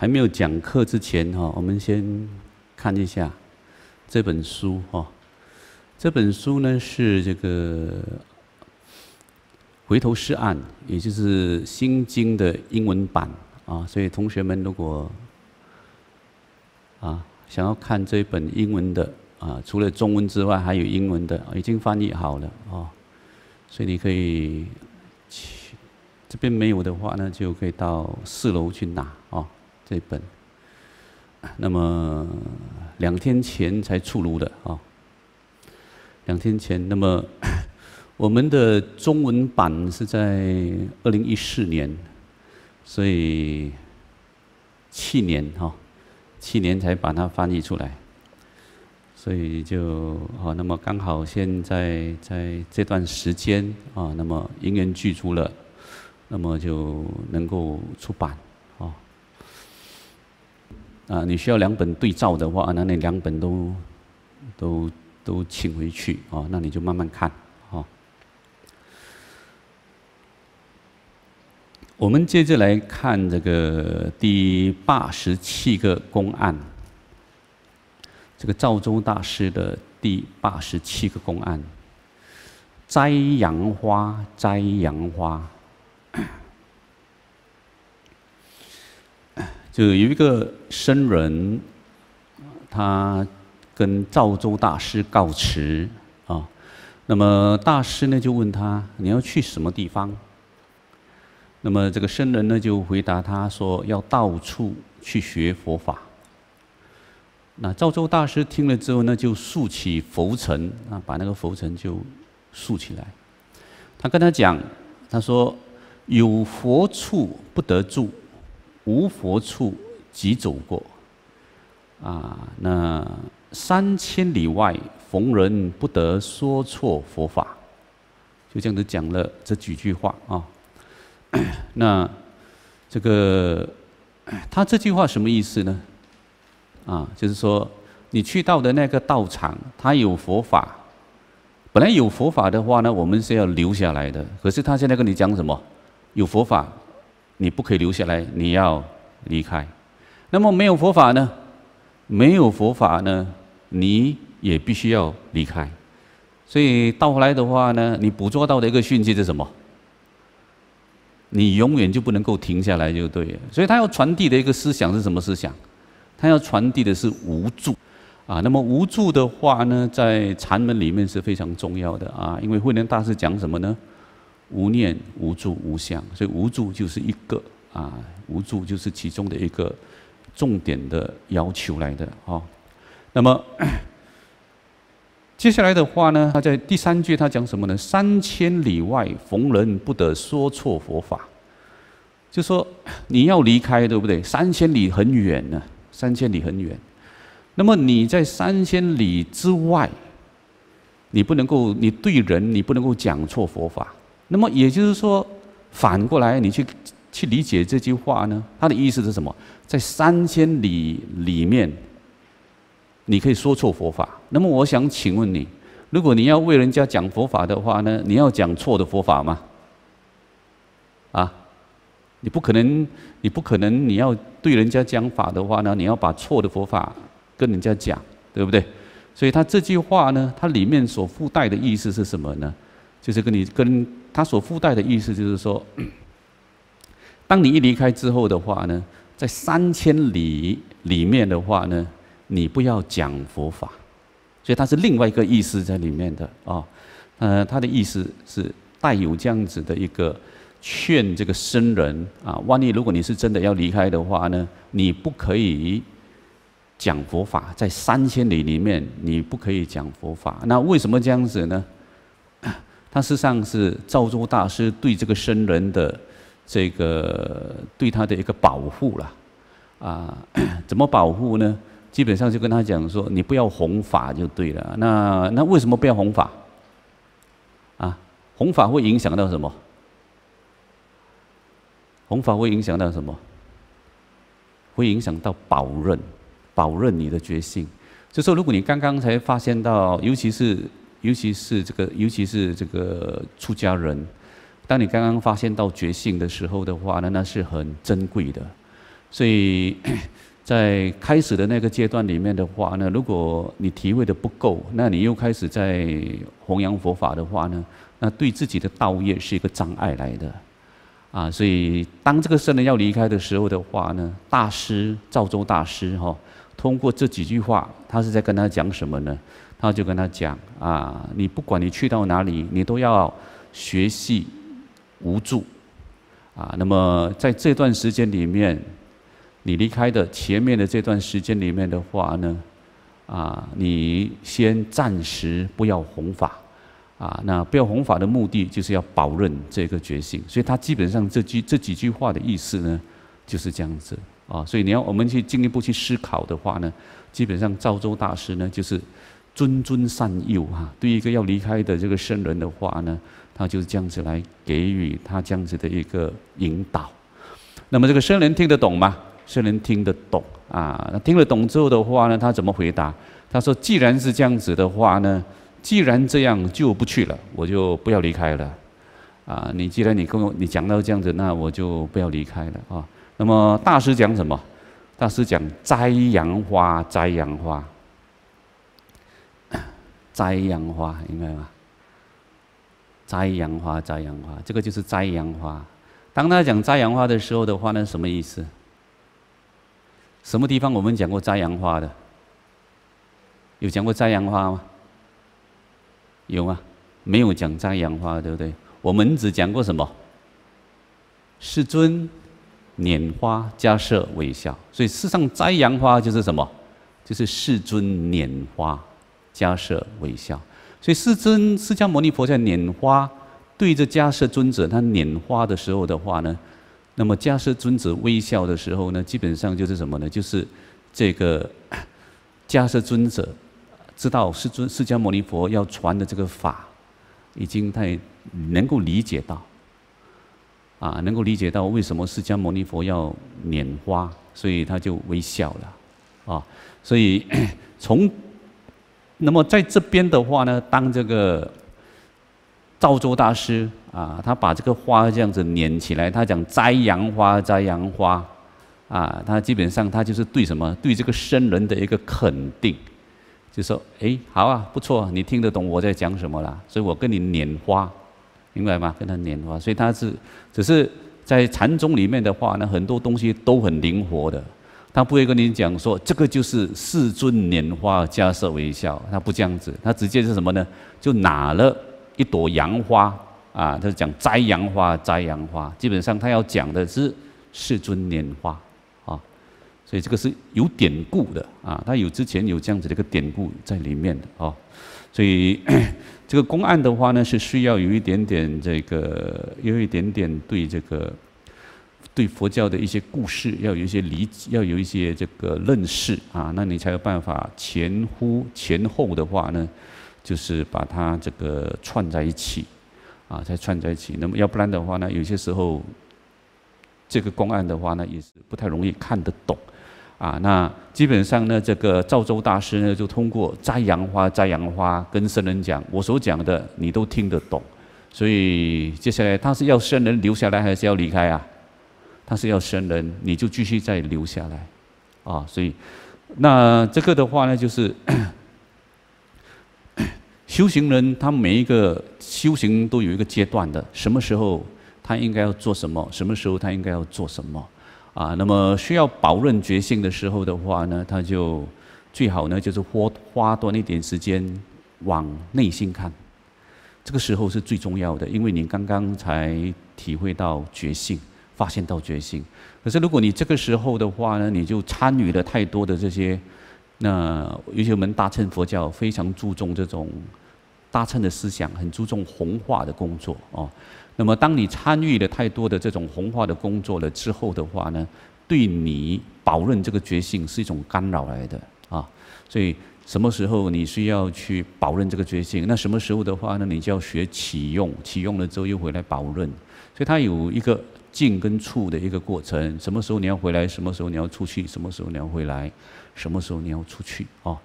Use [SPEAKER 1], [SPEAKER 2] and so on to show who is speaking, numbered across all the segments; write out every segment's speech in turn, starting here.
[SPEAKER 1] 还没有讲课之前哈，我们先看一下这本书哈。这本书呢是这个回头是岸，也就是《心经》的英文版啊。所以同学们如果啊想要看这本英文的啊，除了中文之外，还有英文的，已经翻译好了啊。所以你可以去这边没有的话呢，就可以到四楼去拿啊。这本，那么两天前才出炉的啊。两天前，那么我们的中文版是在二零一四年，所以去年哈，去年才把它翻译出来，所以就哦，那么刚好现在在这段时间啊，那么因缘具足了，那么就能够出版。啊。你需要两本对照的话，那那两本都都。都请回去啊，那你就慢慢看啊。我们接着来看这个第八十七个公案，这个赵州大师的第八十七个公案，摘杨花，摘杨花，就有一个僧人，他。跟赵州大师告辞啊，那么大师呢就问他你要去什么地方？那么这个僧人呢就回答他说要到处去学佛法。那赵州大师听了之后呢就竖起佛尘啊，把那个佛尘就竖起来。他跟他讲，他说有佛处不得住，无佛处即走过。啊，那。三千里外，逢人不得说错佛法，就这样子讲了这几句话啊。那这个 他这句话什么意思呢？啊，就是说你去到的那个道场，他有佛法，本来有佛法的话呢，我们是要留下来的。可是他现在跟你讲什么？有佛法，你不可以留下来，你要离开。那么没有佛法呢？没有佛法呢？你也必须要离开，所以到后来的话呢，你捕捉到的一个讯息是什么？你永远就不能够停下来，就对了。所以他要传递的一个思想是什么思想？他要传递的是无助啊。那么无助的话呢，在禅门里面是非常重要的啊。因为慧能大师讲什么呢？无念、无助、无相。所以无助就是一个啊，无助就是其中的一个重点的要求来的啊。那么，接下来的话呢？他在第三句他讲什么呢？三千里外逢人不得说错佛法，就说 你要离开，对不对？三千里很远呢，三千里很远。那么你在三千里之外，你不能够，你对人你不能够讲错佛法。那么也就是说，反过来你去去理解这句话呢？它的意思是什么？在三千里里面。你可以说错佛法，那么我想请问你，如果你要为人家讲佛法的话呢，你要讲错的佛法吗？啊，你不可能，你不可能，你要对人家讲法的话呢，你要把错的佛法跟人家讲，对不对？所以他这句话呢，它里面所附带的意思是什么呢？就是跟你跟他所附带的意思就是说，当你一离开之后的话呢，在三千里里面的话呢。你不要讲佛法，所以它是另外一个意思在里面的啊。呃，他的意思是带有这样子的一个劝这个僧人啊，万一如果你是真的要离开的话呢，你不可以讲佛法，在三千里里面你不可以讲佛法。那为什么这样子呢？他实际上是赵州大师对这个僧人的这个对他的一个保护了啊？怎么保护呢？基本上就跟他讲说，你不要弘法就对了。那那为什么不要弘法？啊，弘法会影响到什么？弘法会影响到什么？会影响到保任，保任你的决心。就说如果你刚刚才发现到，尤其是尤其是这个，尤其是这个出家人，当你刚刚发现到觉性的时候的话呢，那是很珍贵的。所以 在开始的那个阶段里面的话呢，如果你体会的不够，那你又开始在弘扬佛法的话呢，那对自己的道业是一个障碍来的。啊，所以当这个圣人要离开的时候的话呢，大师赵州大师哈，通过这几句话，他是在跟他讲什么呢？他就跟他讲啊，你不管你去到哪里，你都要学习无助啊。那么在这段时间里面，你离开的前面的这段时间里面的话呢，啊，你先暂时不要弘法。啊，那不要弘法的目的就是要保任这个决心，所以他基本上这句这几句话的意思呢，就是这样子啊。所以你要我们去进一步去思考的话呢，基本上赵州大师呢就是谆谆善诱哈，对一个要离开的这个圣人的话呢，他就是这样子来给予他这样子的一个引导。那么这个圣人听得懂吗？圣人听得懂啊。那听得懂之后的话呢，他怎么回答？他说：既然是这样子的话呢。既然这样，就不去了，我就不要离开了。啊，你既然你跟我你讲到这样子，那我就不要离开了啊。那么大师讲什么？大师讲摘杨花，摘杨花，摘杨花，明白吗？摘杨花，摘杨花，这个就是摘杨花。当他讲摘杨花的时候的话呢，什么意思？什么地方我们讲过摘杨花的？有讲过摘杨花吗？有吗？没有讲摘杨花，对不对？我们只讲过什么？世尊拈花迦设微笑，所以世上摘杨花就是什么？就是世尊拈花迦设微笑。所以世尊释迦牟尼佛在拈花对着迦舍尊者，他拈花的时候的话呢，那么迦舍尊者微笑的时候呢，基本上就是什么呢？就是这个迦舍尊者。知道释尊释迦牟尼佛要传的这个法，已经太能够理解到，啊，能够理解到为什么释迦牟尼佛要拈花，所以他就微笑了，啊，所以 从那么在这边的话呢，当这个赵州大师啊，他把这个花这样子捻起来，他讲摘杨花，摘杨花，啊，他基本上他就是对什么，对这个僧人的一个肯定。就说：“哎，好啊，不错，你听得懂我在讲什么啦？所以我跟你捻花，明白吗？跟他捻花，所以他是只是在禅宗里面的话呢，很多东西都很灵活的。他不会跟你讲说这个就是世尊拈花加设微笑，他不这样子，他直接是什么呢？就拿了一朵杨花啊，他就讲摘杨花，摘杨花。基本上他要讲的是世尊拈花。”啊所以这个是有典故的啊，他有之前有这样子的一个典故在里面的哦。所以 这个公案的话呢，是需要有一点点这个，有一点点对这个对佛教的一些故事要有一些理解，要有一些这个认识啊，那你才有办法前呼前后的话呢，就是把它这个串在一起啊，才串在一起。那么要不然的话呢，有些时候这个公案的话呢，也是不太容易看得懂。啊，那基本上呢，这个赵州大师呢，就通过摘杨花、摘杨花，跟僧人讲，我所讲的你都听得懂。所以接下来他是要僧人留下来，还是要离开啊？他是要生人，你就继续再留下来。啊，所以那这个的话呢，就是 修行人他每一个修行都有一个阶段的，什么时候他应该要做什么，什么时候他应该要做什么。啊，那么需要保润觉性的时候的话呢，他就最好呢就是花花多一点时间往内心看，这个时候是最重要的，因为你刚刚才体会到觉性，发现到觉性。可是如果你这个时候的话呢，你就参与了太多的这些，那尤其我们大乘佛教非常注重这种大乘的思想，很注重弘化的工作哦。那么，当你参与了太多的这种弘化的工作了之后的话呢，对你保任这个决心是一种干扰来的啊。所以，什么时候你需要去保任这个决心？那什么时候的话呢，你就要学启用，启用了之后又回来保任。所以，它有一个进跟出的一个过程。什么时候你要回来？什么时候你要出去？什么时候你要回来？什么时候你要出去？啊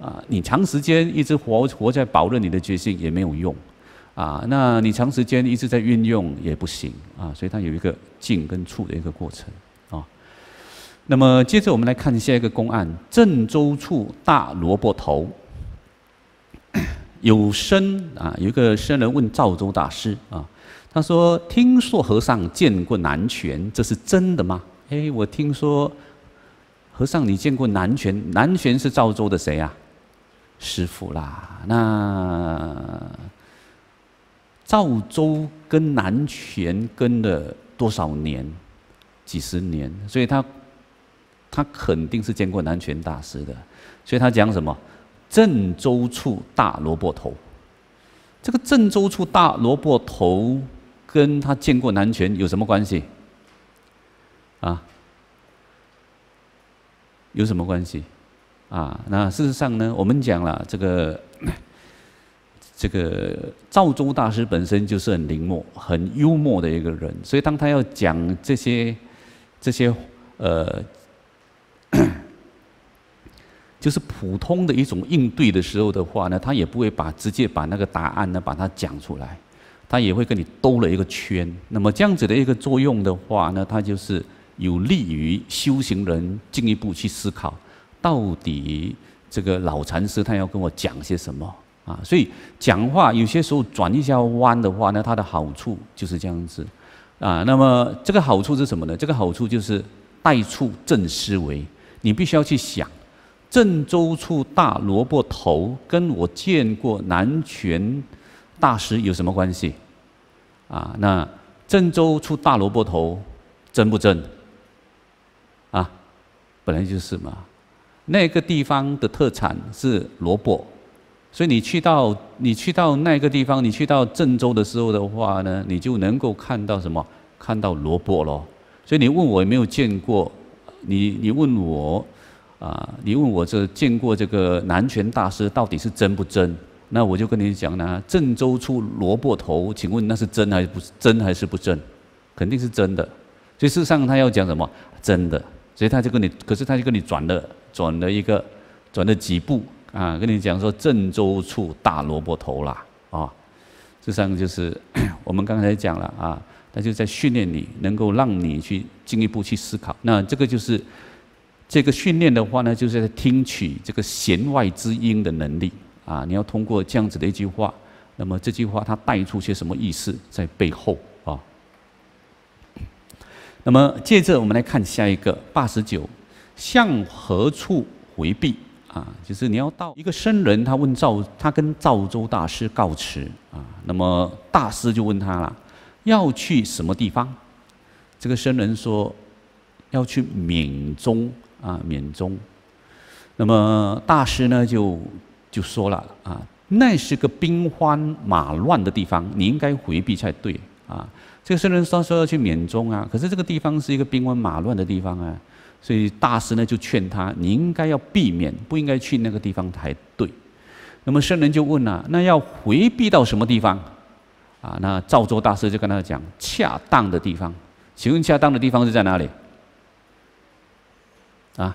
[SPEAKER 1] 啊！你长时间一直活活在保任你的决心也没有用。啊，那你长时间一直在运用也不行啊，所以它有一个进跟出的一个过程啊。那么接着我们来看下一个公案：郑州处大萝卜头。有僧啊，有一个僧人问赵州大师啊，他说：“听说和尚见过南拳，这是真的吗？”哎，我听说和尚你见过南拳，南拳是赵州的谁啊？师傅啦。那赵州跟南拳跟了多少年？几十年，所以他他肯定是见过南拳大师的。所以他讲什么？郑州处大萝卜头，这个郑州处大萝卜头跟他见过南拳有什么关系？啊？有什么关系？啊？那事实上呢，我们讲了这个 这个赵州大师本身就是很灵默、很幽默的一个人，所以当他要讲这些这些呃。就是普通的一种应对的时候的话呢，他也不会把直接把那个答案呢把它讲出来，他也会跟你兜了一个圈。那么这样子的一个作用的话呢，它就是有利于修行人进一步去思考，到底这个老禅师他要跟我讲些什么啊？所以讲话有些时候转一下弯的话呢，它的好处就是这样子啊。那么这个好处是什么呢？这个好处就是带出正思维，你必须要去想。郑州处大萝卜头跟我见过南拳大师有什么关系？啊，那郑州出大萝卜头真不真？啊，本来就是嘛。那个地方的特产是萝卜，所以你去到你去到那个地方，你去到郑州的时候的话呢，你就能够看到什么？看到萝卜咯。所以你问我有没有见过？你你问我。啊，你问我这见过这个南拳大师到底是真不真？那我就跟你讲呢，郑州出萝卜头，请问那是真还是不真还是不真？肯定是真的。所以事实上他要讲什么？真的。所以他就跟你，可是他就跟你转了转了一个转了几步啊，跟你讲说郑州出大萝卜头啦啊。事实上就是 我们刚才讲了啊，他就在训练你，能够让你去进一步去思考。那这个就是。这个训练的话呢，就是在听取这个弦外之音的能力啊。你要通过这样子的一句话，那么这句话它带出些什么意思在背后啊？那么接着我们来看下一个八十九，向何处回避啊？就是你要到一个僧人，他问赵，他跟赵州大师告辞啊。那么大师就问他了，要去什么地方？这个僧人说要去闽中。啊，缅中，那么大师呢就就说了啊，那是个兵荒马乱的地方，你应该回避才对啊。这个圣人说说要去缅中啊，可是这个地方是一个兵荒马乱的地方啊，所以大师呢就劝他，你应该要避免，不应该去那个地方才对。那么圣人就问了，那要回避到什么地方？啊，那赵州大师就跟他讲，恰当的地方。请问恰当的地方是在哪里？啊，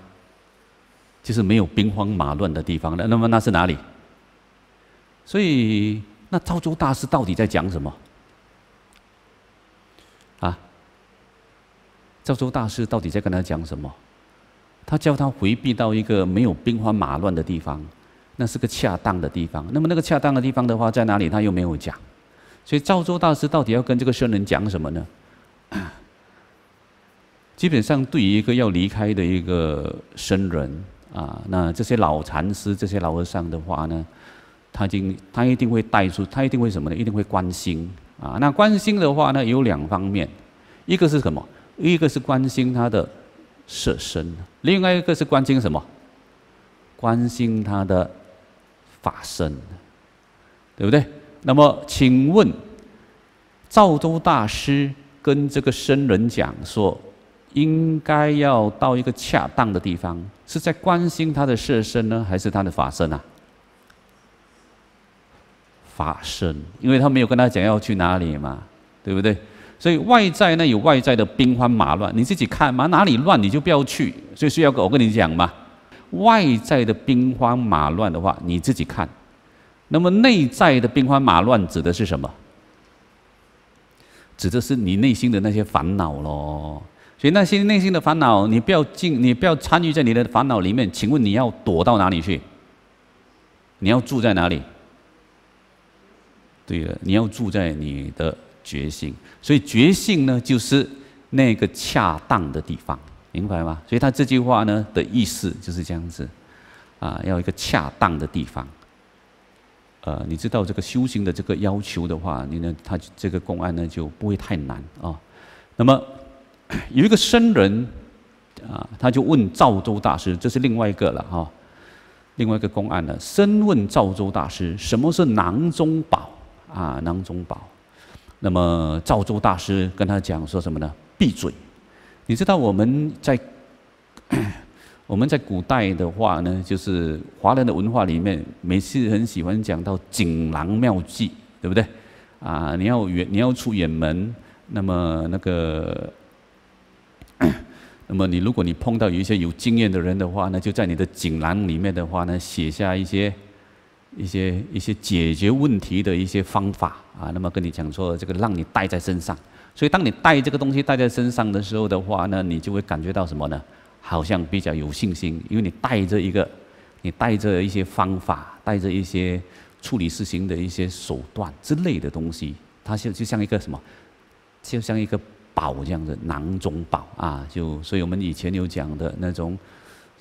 [SPEAKER 1] 就是没有兵荒马乱的地方了。那么那是哪里？所以那赵州大师到底在讲什么？啊，赵州大师到底在跟他讲什么？他叫他回避到一个没有兵荒马乱的地方，那是个恰当的地方。那么那个恰当的地方的话在哪里？他又没有讲。所以赵州大师到底要跟这个僧人讲什么呢？基本上，对于一个要离开的一个僧人啊，那这些老禅师、这些老和尚的话呢，他经他一定会带出，他一定会什么呢？一定会关心啊。那关心的话呢，有两方面，一个是什么？一个是关心他的舍身，另外一个是关心什么？关心他的法身，对不对？那么，请问赵州大师跟这个僧人讲说。应该要到一个恰当的地方，是在关心他的色身呢，还是他的法身啊？法身，因为他没有跟他讲要去哪里嘛，对不对？所以外在呢有外在的兵荒马乱，你自己看嘛，哪里乱你就不要去。所以需要我跟你讲嘛，外在的兵荒马乱的话，你自己看。那么内在的兵荒马乱指的是什么？指的是你内心的那些烦恼喽。所以那些内心的烦恼，你不要进，你不要参与在你的烦恼里面。请问你要躲到哪里去？你要住在哪里？对了，你要住在你的觉性。所以觉性呢，就是那个恰当的地方，明白吗？所以他这句话呢的意思就是这样子，啊，要一个恰当的地方。呃，你知道这个修行的这个要求的话，你呢，他这个公案呢就不会太难啊。那么有一个僧人啊，他就问赵州大师，这是另外一个了哈，另外一个公案了。僧问赵州大师，什么是囊中宝啊？囊中宝。那么赵州大师跟他讲说什么呢？闭嘴！你知道我们在。我们在古代的话呢，就是华人的文化里面，每次很喜欢讲到锦囊妙计，对不对？啊，你要远，你要出远门，那么那个，那么你如果你碰到有一些有经验的人的话呢，就在你的锦囊里面的话呢，写下一些一些一些解决问题的一些方法啊，那么跟你讲说这个让你带在身上，所以当你带这个东西带在身上的时候的话呢，你就会感觉到什么呢？好像比较有信心，因为你带着一个，你带着一些方法，带着一些处理事情的一些手段之类的东西，它就就像一个什么，就像一个宝这样的囊中宝啊！就所以我们以前有讲的那种，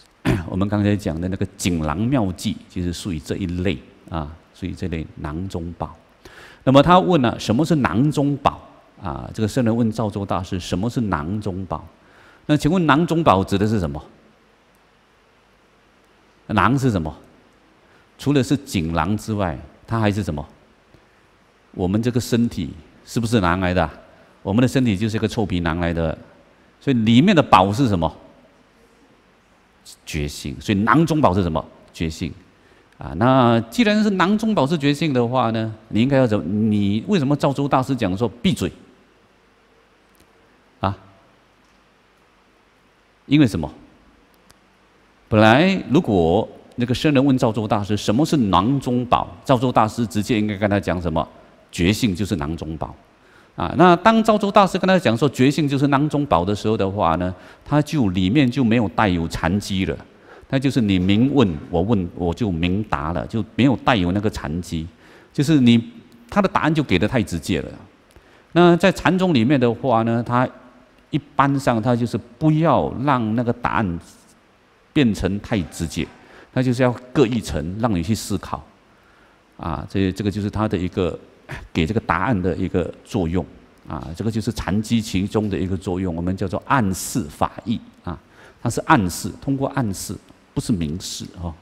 [SPEAKER 1] 我们刚才讲的那个锦囊妙计，就是属于这一类啊，属于这类囊中宝。那么他问了，什么是囊中宝啊？这个圣人问赵州大师，什么是囊中宝？那请问囊中宝指的是什么？囊是什么？除了是锦囊之外，它还是什么？我们这个身体是不是囊来的？我们的身体就是一个臭皮囊来的，所以里面的宝是什么？觉性。所以囊中宝是什么？觉性。啊，那既然是囊中宝是觉性的话呢，你应该要怎么？你为什么赵州大师讲说闭嘴？啊因为什么？本来如果那个僧人问赵州大师什么是囊中宝，赵州大师直接应该跟他讲什么？觉性就是囊中宝。啊，那当赵州大师跟他讲说觉性就是囊中宝的时候的话呢，他就里面就没有带有禅机了。那就是你明问我问我就明答了，就没有带有那个禅机，就是你他的答案就给的太直接了。那在禅宗里面的话呢，他。一般上，他就是不要让那个答案变成太直接，他就是要各一层，让你去思考。啊，这这个就是他的一个给这个答案的一个作用。啊，这个就是禅机其中的一个作用，我们叫做暗示法义。啊，它是暗示，通过暗示，不是明示哦。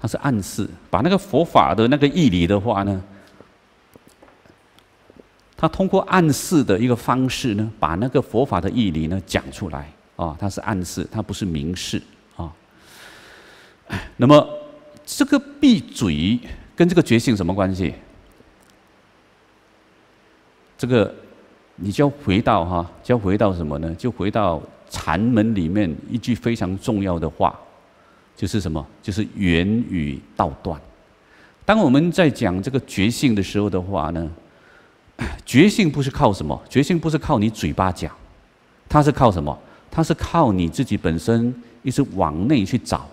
[SPEAKER 1] 它是暗示，把那个佛法的那个义理的话呢，他通过暗示的一个方式呢，把那个佛法的义理呢讲出来啊，它是暗示，它不是明示啊。那么这个闭嘴跟这个觉醒什么关系？这个你就要回到哈，就要回到什么呢？就回到禅门里面一句非常重要的话。就是什么？就是言语道断。当我们在讲这个觉醒的时候的话呢，觉醒不是靠什么？觉醒不是靠你嘴巴讲，它是靠什么？它是靠你自己本身一直往内去找，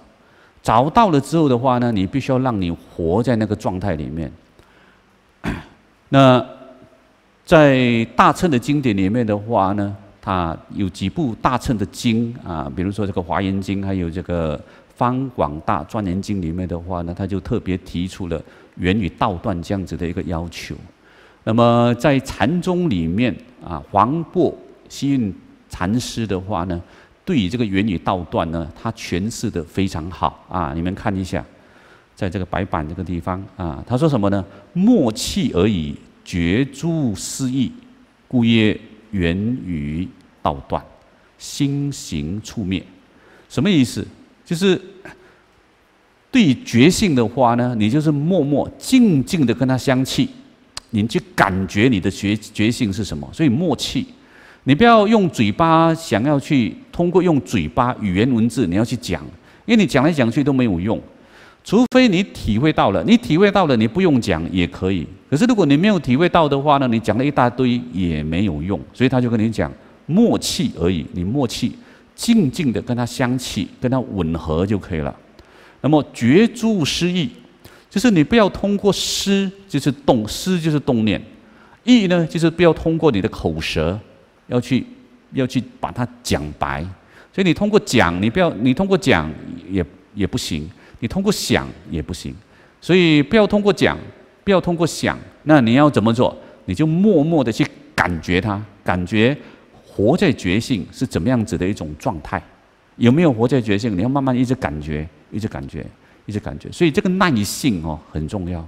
[SPEAKER 1] 找到了之后的话呢，你必须要让你活在那个状态里面。那在大乘的经典里面的话呢，它有几部大乘的经啊，比如说这个《华严经》，还有这个。方广大钻研经里面的话呢，他就特别提出了源于道断这样子的一个要求。那么在禅宗里面啊，黄檗希运禅师的话呢，对于这个言语道断呢，他诠释的非常好啊。你们看一下，在这个白板这个地方啊，他说什么呢？默契而已，绝诸思意，故曰言语道断，心行处灭。什么意思？就是对觉性的话呢，你就是默默静静的跟他相契，你去感觉你的觉觉性是什么。所以默契，你不要用嘴巴想要去通过用嘴巴语言文字，你要去讲，因为你讲来讲去都没有用。除非你体会到了，你体会到了，你不用讲也可以。可是如果你没有体会到的话呢，你讲了一大堆也没有用。所以他就跟你讲默契而已，你默契，静静的跟他相契，跟他吻合就可以了。那么绝诸失意，就是你不要通过诗，就是动诗就是动念；意呢，就是不要通过你的口舌，要去要去把它讲白。所以你通过讲，你不要你通过讲也也不行。你通过想也不行，所以不要通过讲，不要通过想，那你要怎么做？你就默默的去感觉它，感觉活在觉性是怎么样子的一种状态，有没有活在觉性？你要慢慢一直感觉，一直感觉，一直感觉。所以这个耐性哦很重要。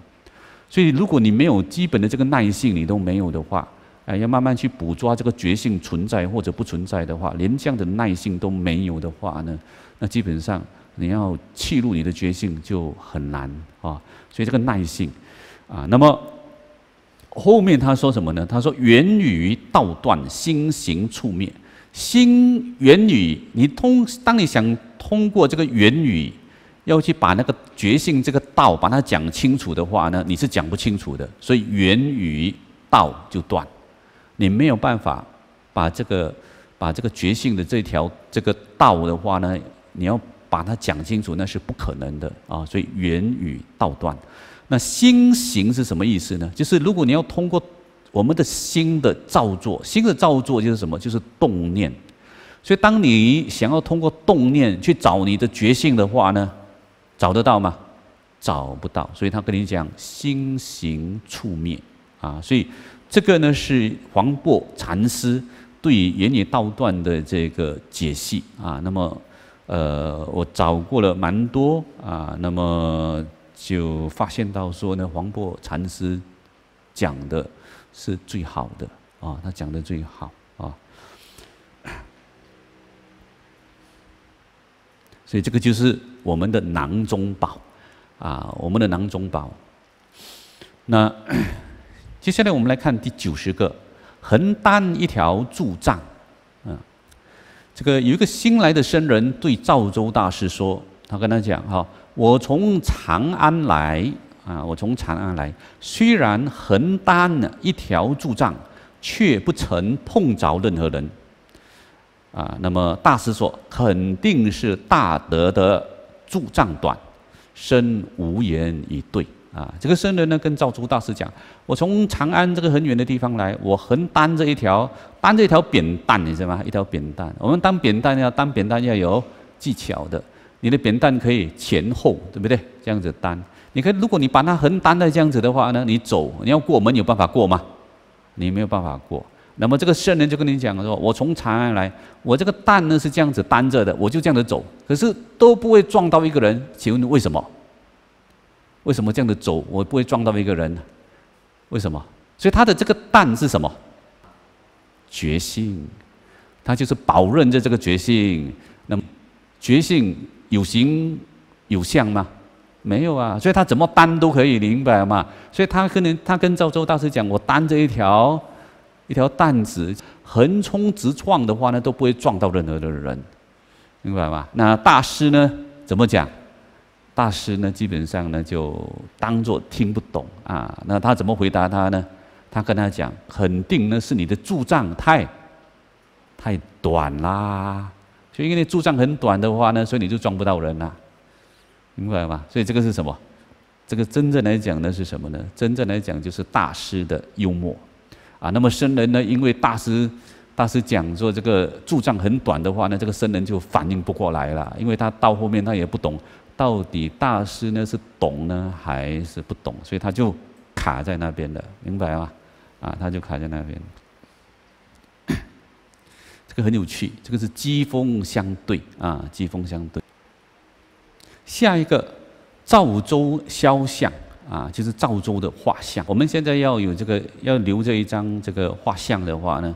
[SPEAKER 1] 所以如果你没有基本的这个耐性，你都没有的话，哎，要慢慢去捕捉这个觉性存在或者不存在的话，连这样的耐性都没有的话呢，那基本上。你要弃入你的觉性就很难啊，所以这个耐性啊，那么后面他说什么呢？他说：“源于道断，心行处灭。心源于你通，当你想通过这个源于，要去把那个觉性这个道把它讲清楚的话呢，你是讲不清楚的。所以源于道就断，你没有办法把这个把这个觉性的这条这个道的话呢，你要。”把它讲清楚，那是不可能的啊！所以言语道断。那心行是什么意思呢？就是如果你要通过我们的心的造作，心的造作就是什么？就是动念。所以当你想要通过动念去找你的觉性的话呢，找得到吗？找不到。所以他跟你讲心行处灭啊！所以这个呢是黄檗禅师对言语道断的这个解析啊。那么。呃，我找过了蛮多啊，那么就发现到说呢，黄檗禅师讲的是最好的啊，他讲的最好啊，所以这个就是我们的囊中宝啊，我们的囊中宝。那接下来我们来看第九十个，横担一条柱杖。这个有一个新来的僧人对赵州大师说：“他跟他讲哈，我从长安来啊，我从长安来，虽然横担了一条柱杖，却不曾碰着任何人。啊，那么大师说，肯定是大德的柱杖短，身无言以对。”啊，这个僧人呢跟赵州大师讲：“我从长安这个很远的地方来，我横担着一条担着一条扁担，你知道吗？一条扁担。我们担扁担要担扁担要有技巧的，你的扁担可以前后，对不对？这样子担。你看，如果你把它横担在这样子的话呢，你走你要过门有办法过吗？你没有办法过。那么这个圣人就跟你讲说：我从长安来，我这个担呢是这样子担着的，我就这样子走，可是都不会撞到一个人。请问为什么？”为什么这样的走，我不会撞到一个人？为什么？所以他的这个担是什么？决心，他就是保任着这个决心。那么，决心有形有相吗？没有啊。所以他怎么担都可以，明白吗？所以他可能他跟赵州大师讲，我担着一条一条担子，横冲直撞的话呢，都不会撞到任何的人，明白吗？那大师呢，怎么讲？大师呢，基本上呢就当做听不懂啊。那他怎么回答他呢？他跟他讲，肯定呢是你的柱杖太太短啦。所以因为柱杖很短的话呢，所以你就装不到人啦，明白吗？所以这个是什么？这个真正来讲呢是什么呢？真正来讲就是大师的幽默啊。那么僧人呢，因为大师大师讲说这个柱杖很短的话呢，这个僧人就反应不过来了，因为他到后面他也不懂。到底大师呢是懂呢还是不懂？所以他就卡在那边了，明白吗？啊，他就卡在那边。这个很有趣，这个是机锋相对啊，机锋相对。下一个赵州肖像啊，就是赵州的画像。我们现在要有这个要留这一张这个画像的话呢，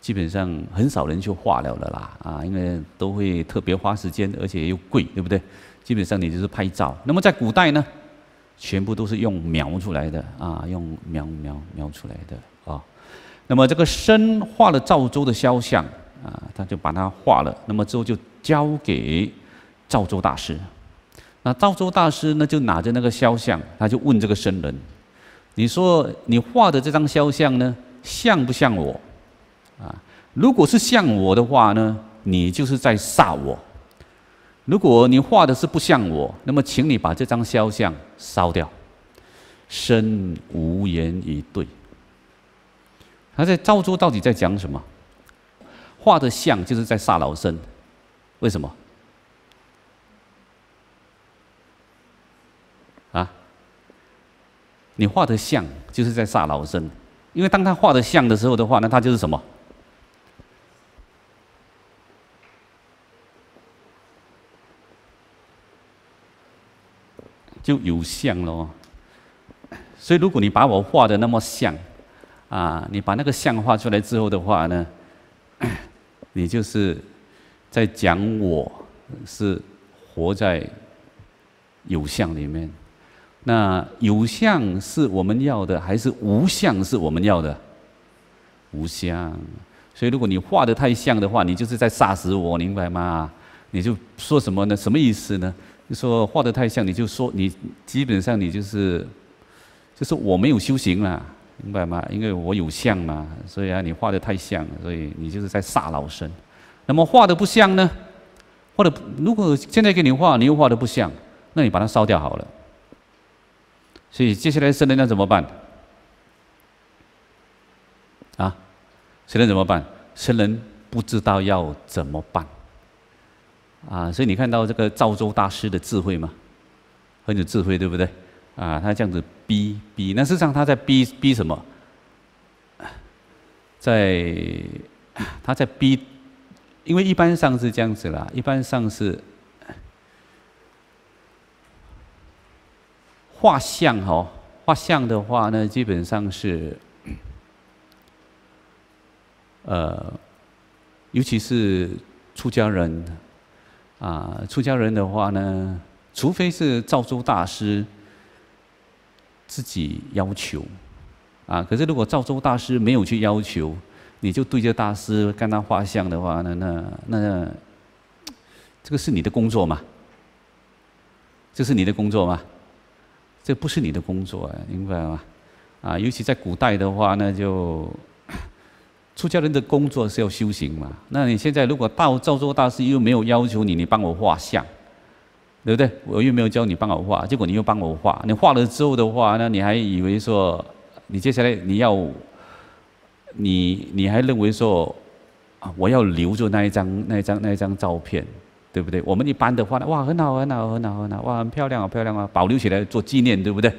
[SPEAKER 1] 基本上很少人去画了的啦啊，因为都会特别花时间，而且又贵，对不对？基本上你就是拍照。那么在古代呢，全部都是用描出来的啊，用描描描出来的啊。那么这个生画了赵州的肖像啊，他就把它画了。那么之后就交给赵州大师。那赵州大师呢，就拿着那个肖像，他就问这个僧人：“你说你画的这张肖像呢，像不像我？啊，如果是像我的话呢，你就是在杀我；如果你画的是不像我，那么请你把这张肖像烧掉。”生无言以对。他在赵州到底在讲什么？画的像就是在杀老生，为什么？啊？你画的像就是在杀老生，因为当他画的像的时候的话，那他就是什么？就有像喽。所以，如果你把我画的那么像，啊，你把那个像画出来之后的话呢，你就是在讲我是活在有相里面。那有相是我们要的，还是无相是我们要的？无相。所以，如果你画的太像的话，你就是在杀死我，明白吗？你就说什么呢？什么意思呢？就说画的太像，你就说你基本上你就是。就是我没有修行了，明白吗？因为我有相嘛，所以啊，你画的太像，所以你就是在煞老身。那么画的不像呢？画的如果现在给你画，你又画的不像，那你把它烧掉好了。所以接下来圣人要怎么办？啊，僧人怎么办？圣人不知道要怎么办。啊，所以你看到这个赵州大师的智慧吗？很有智慧，对不对？啊，他这样子逼逼，那事实上他在逼逼什么？在他在逼，因为一般上是这样子啦，一般上是画像哦，画像的话呢，基本上是呃，尤其是出家人啊，出家人的话呢，除非是赵州大师。自己要求，啊！可是如果赵州大师没有去要求，你就对着大师跟他画像的话，那那那，这个是你的工作吗？这是你的工作吗？这不是你的工作，明白吗？啊，尤其在古代的话，那就出家人的工作是要修行嘛。那你现在如果到赵州大师又没有要求你，你帮我画像。对不对？我又没有教你帮我画，结果你又帮我画。你画了之后的话，那你还以为说，你接下来你要，你你还认为说，啊，我要留住那一张、那一张、那一张照片，对不对？我们一般的话，哇，很好，很好，很好，很好，哇，很漂亮啊，漂亮啊，保留起来做纪念，对不对？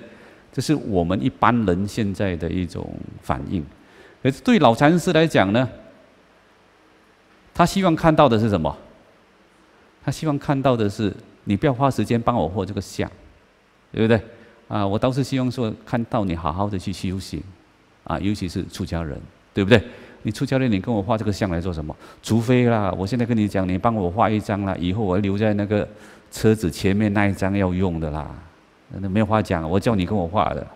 [SPEAKER 1] 这是我们一般人现在的一种反应。可是对老禅师来讲呢，他希望看到的是什么？他希望看到的是。你不要花时间帮我画这个像，对不对？啊，我倒是希望说看到你好好的去修行，啊，尤其是出家人，对不对？你出家人，你跟我画这个像来做什么？除非啦，我现在跟你讲，你帮我画一张啦，以后我留在那个车子前面那一张要用的啦，那没有话讲，我叫你跟我画的，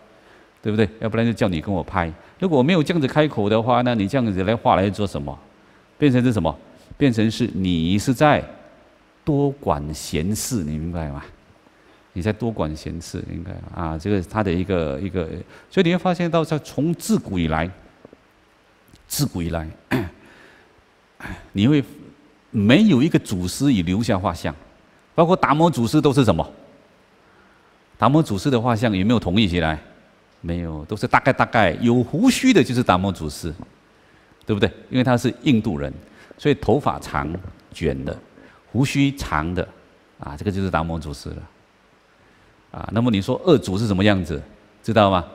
[SPEAKER 1] 对不对？要不然就叫你跟我拍。如果没有这样子开口的话，那你这样子来画来做什么？变成是什么？变成是你是在。多管闲事，你明白吗？你在多管闲事，应该啊，这个他的一个一个，所以你会发现到，在从自古以来，自古以来，你会没有一个祖师已留下画像，包括达摩祖师都是什么？达摩祖师的画像有没有统一起来？没有，都是大概大概有胡须的，就是达摩祖师，对不对？因为他是印度人，所以头发长卷的。胡须长的，啊，这个就是达摩祖师了，啊，那么你说二祖是什么样子，知道吗？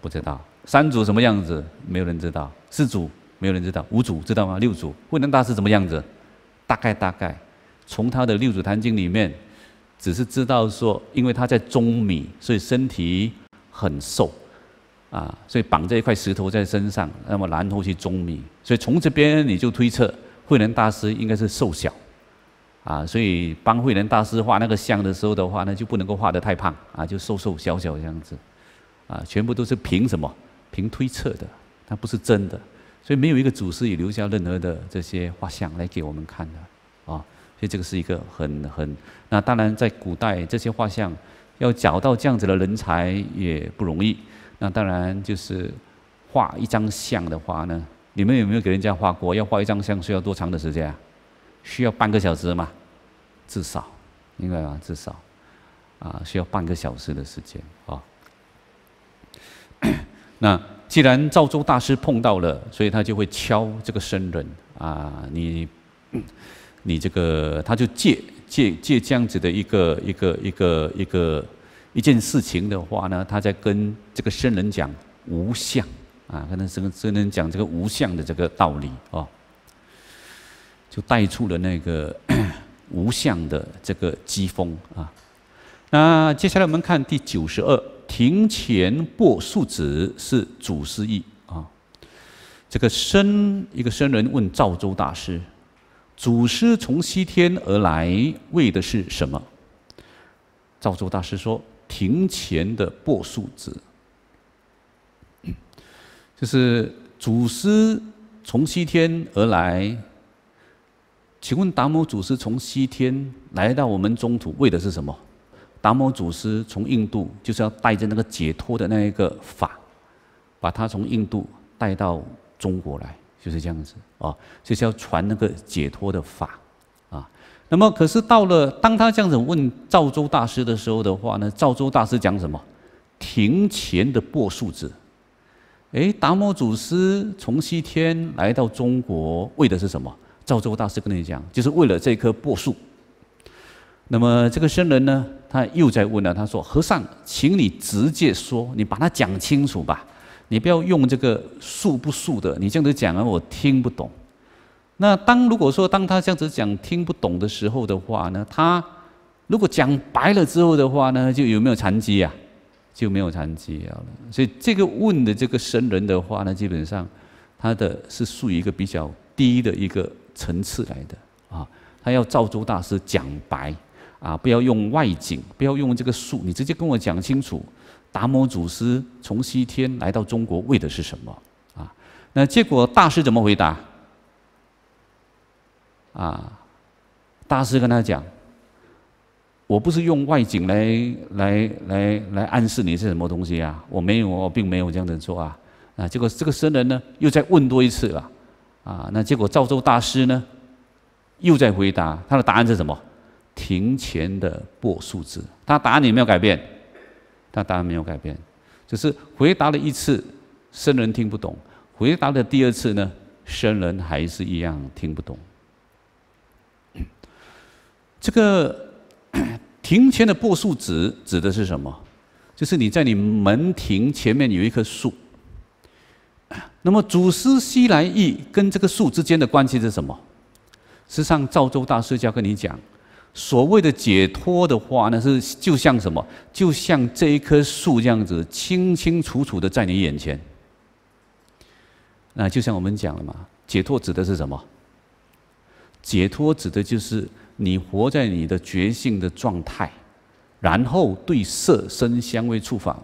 [SPEAKER 1] 不知道。三祖什么样子？没有人知道。四祖没有人知道。五祖知道吗？六祖慧能大师什么样子？大概大概，从他的《六祖坛经》里面，只是知道说，因为他在中米，所以身体很瘦，啊，所以绑着一块石头在身上，那么然后去中米，所以从这边你就推测慧能大师应该是瘦小。啊，所以帮慧能大师画那个像的时候的话呢，就不能够画得太胖啊，就瘦瘦小小这样子，啊，全部都是凭什么？凭推测的，它不是真的，所以没有一个祖师也留下任何的这些画像来给我们看的，啊，所以这个是一个很很那当然在古代这些画像要找到这样子的人才也不容易。那当然就是画一张像的话呢，你们有没有给人家画过？要画一张像需要多长的时间啊？需要半个小时吗？至少，明白吗？至少啊，需要半个小时的时间啊。那既然赵州大师碰到了，所以他就会敲这个僧人啊，你你这个他就借借借这样子的一个一个一个一个一件事情的话呢，他在跟这个僧人讲无相啊，跟这个僧人讲这个无相的这个道理哦，就带出了那个 无相的这个机锋啊。那接下来我们看第九十二。庭前过树子是祖师意啊。这个僧一个僧人问赵州大师：“祖师从西天而来，为的是什么？”赵州大师说：“庭前的播树子，就是祖师从西天而来。请问达摩祖师从西天来到我们中土，为的是什么？”达摩祖师从印度就是要带着那个解脱的那一个法，把他从印度带到中国来，就是这样子啊，就是要传那个解脱的法。那么，可是到了当他这样子问赵州大师的时候的话呢，赵州大师讲什么？庭前的柏树子，哎，达摩祖师从西天来到中国，为的是什么？赵州大师跟你讲，就是为了这棵柏树。那么这个僧人呢？他又在问了，他说：“和尚，请你直接说，你把它讲清楚吧，你不要用这个素不素的，你这样子讲啊，我听不懂。那当如果说当他这样子讲听不懂的时候的话呢，他如果讲白了之后的话呢，就有没有残疾啊？就没有残疾了。所以这个问的这个僧人的话呢，基本上他的是属于一个比较低的一个层次来的啊，他要赵州大师讲白。”啊，不要用外景，不要用这个术，你直接跟我讲清楚。达摩祖师从西天来到中国，为的是什么？啊，那结果大师怎么回答？啊，大师跟他讲：“我不是用外景来来来来暗示你是什么东西啊，我没有，我并没有这样子做啊。”啊，结果这个僧人呢，又再问多一次了。啊，那结果赵州大师呢，又在回答，他的答案是什么？庭前的破树子，他答案有没有改变？他答案没有改变，只是回答了一次，僧人听不懂；回答的第二次呢，僧人还是一样听不懂。这个 庭前的柏树指指的是什么？就是你在你门庭前面有一棵树，那么祖师西来意跟这个树之间的关系是什么？实际上，赵州大师就要跟你讲。所谓的解脱的话呢，是就像什么？就像这一棵树这样子，清清楚楚的在你眼前。那就像我们讲了嘛，解脱指的是什么？解脱指的就是你活在你的觉性的状态，然后对色声香味触法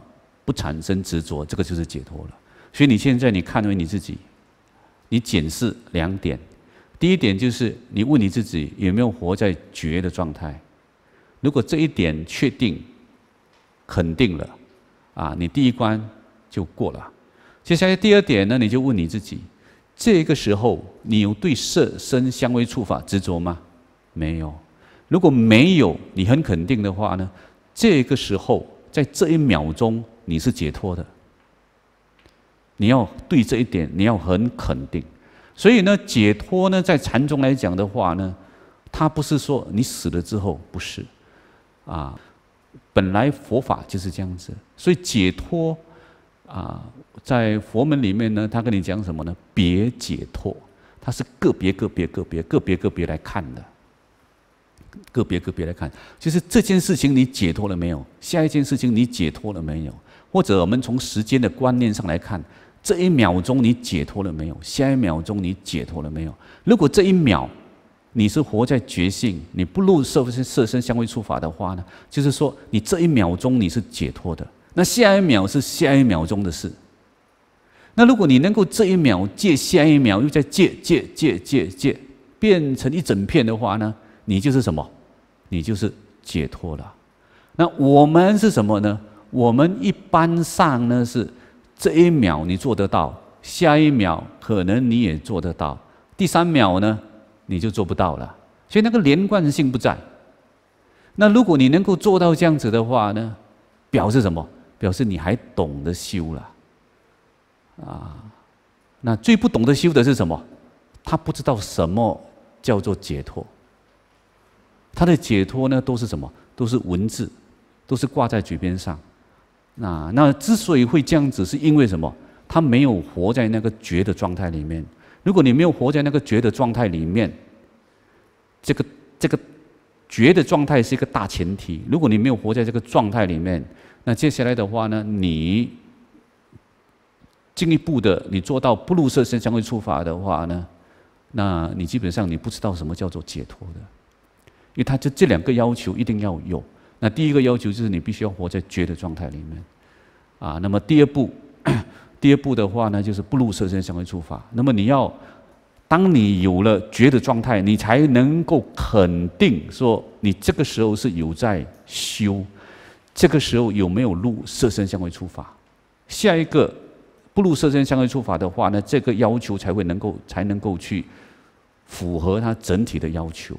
[SPEAKER 1] 不产生执着，这个就是解脱了。所以你现在你看为你自己，你检视两点。第一点就是你问你自己有没有活在觉的状态，如果这一点确定、肯定了，啊，你第一关就过了。接下来第二点呢，你就问你自己，这个时候你有对色、声、香味、触法执着吗？没有。如果没有，你很肯定的话呢，这个时候在这一秒钟你是解脱的。你要对这一点，你要很肯定。所以呢，解脱呢，在禅宗来讲的话呢，它不是说你死了之后不是，啊，本来佛法就是这样子。所以解脱啊，在佛门里面呢，他跟你讲什么呢？别解脱，它是个别个别个别个别个别来看的，个别个别来看，就是这件事情你解脱了没有？下一件事情你解脱了没有？或者我们从时间的观念上来看。这一秒钟你解脱了没有？下一秒钟你解脱了没有？如果这一秒你是活在觉性，你不入色身色身相位触法的话呢？就是说你这一秒钟你是解脱的，那下一秒是下一秒钟的事。那如果你能够这一秒借下一秒又再借借借借借，变成一整片的话呢？你就是什么？你就是解脱了。那我们是什么呢？我们一般上呢是这一秒你做得到，下一秒可能你也做得到，第三秒呢你就做不到了。所以那个连贯性不在。那如果你能够做到这样子的话呢，表示什么？表示你还懂得修了。啊，那最不懂得修的是什么？他不知道什么叫做解脱。他的解脱呢，都是什么？都是文字，都是挂在嘴边上。那那之所以会这样子，是因为什么？他没有活在那个觉的状态里面。如果你没有活在那个觉的状态里面，这个这个觉的状态是一个大前提。如果你没有活在这个状态里面，那接下来的话呢，你进一步的你做到不入色身相会触法的话呢，那你基本上你不知道什么叫做解脱的，因为他这这两个要求一定要有。那第一个要求就是你必须要活在觉的状态里面，啊，那么第二步，第二步的话呢，就是不入色身相会触法。那么你要。当你有了觉的状态，你才能够肯定说你这个时候是有在修，这个时候有没有入色身相位出法？下一个不入色身相位出法的话呢，这个要求才会能够才能够去符合它整体的要求，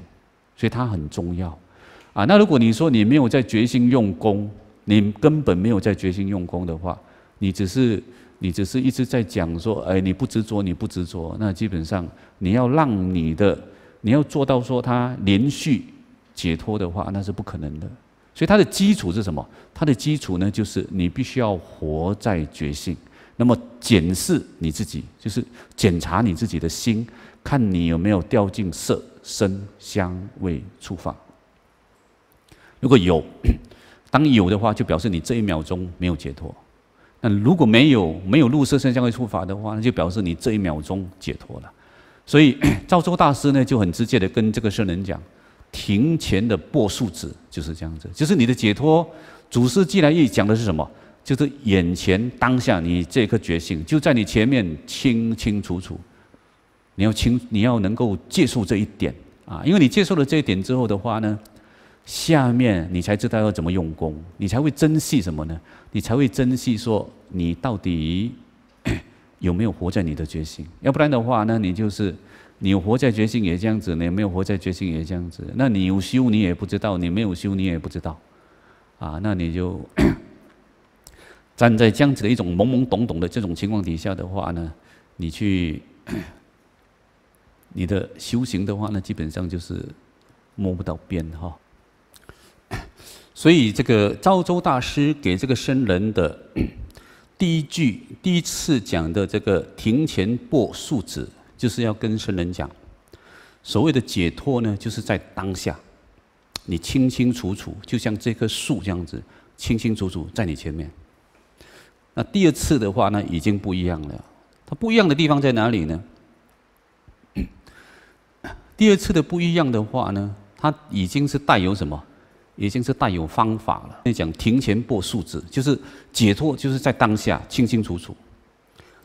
[SPEAKER 1] 所以它很重要啊。那如果你说你没有在决心用功，你根本没有在决心用功的话，你只是。你只是一直在讲说，哎，你不执着，你不执着，那基本上你要让你的，你要做到说他连续解脱的话，那是不可能的。所以它的基础是什么？它的基础呢，就是你必须要活在觉性，那么检视你自己，就是检查你自己的心，看你有没有掉进色、声、香、味、触、法。如果有，当有的话，就表示你这一秒钟没有解脱。那如果没有没有入色声、香味触法的话，那就表示你这一秒钟解脱了。所以 赵州大师呢就很直接的跟这个圣人讲：庭前的破树子就是这样子，就是你的解脱。祖师既然一讲的是什么？就是眼前当下你这颗觉性就在你前面清清楚楚。你要清，你要能够接受这一点啊，因为你接受了这一点之后的话呢。下面你才知道要怎么用功，你才会珍惜什么呢？你才会珍惜说你到底 有没有活在你的决心？要不然的话呢，你就是你活在决心也这样子，你没有活在决心也这样子。那你有修你也不知道，你没有修你也不知道，啊，那你就 站在这样子的一种懵懵懂懂的这种情况底下的话呢，你去你的修行的话呢，基本上就是摸不到边哈。所以，这个昭州大师给这个僧人的 第一句、第一次讲的这个“庭前播树子”，就是要跟僧人讲，所谓的解脱呢，就是在当下，你清清楚楚，就像这棵树这样子，清清楚楚在你前面。那第二次的话呢，已经不一样了。它不一样的地方在哪里呢？第二次的不一样的话呢，它已经是带有什么？已经是带有方法了。你讲庭前播数字，就是解脱，就是在当下清清楚楚。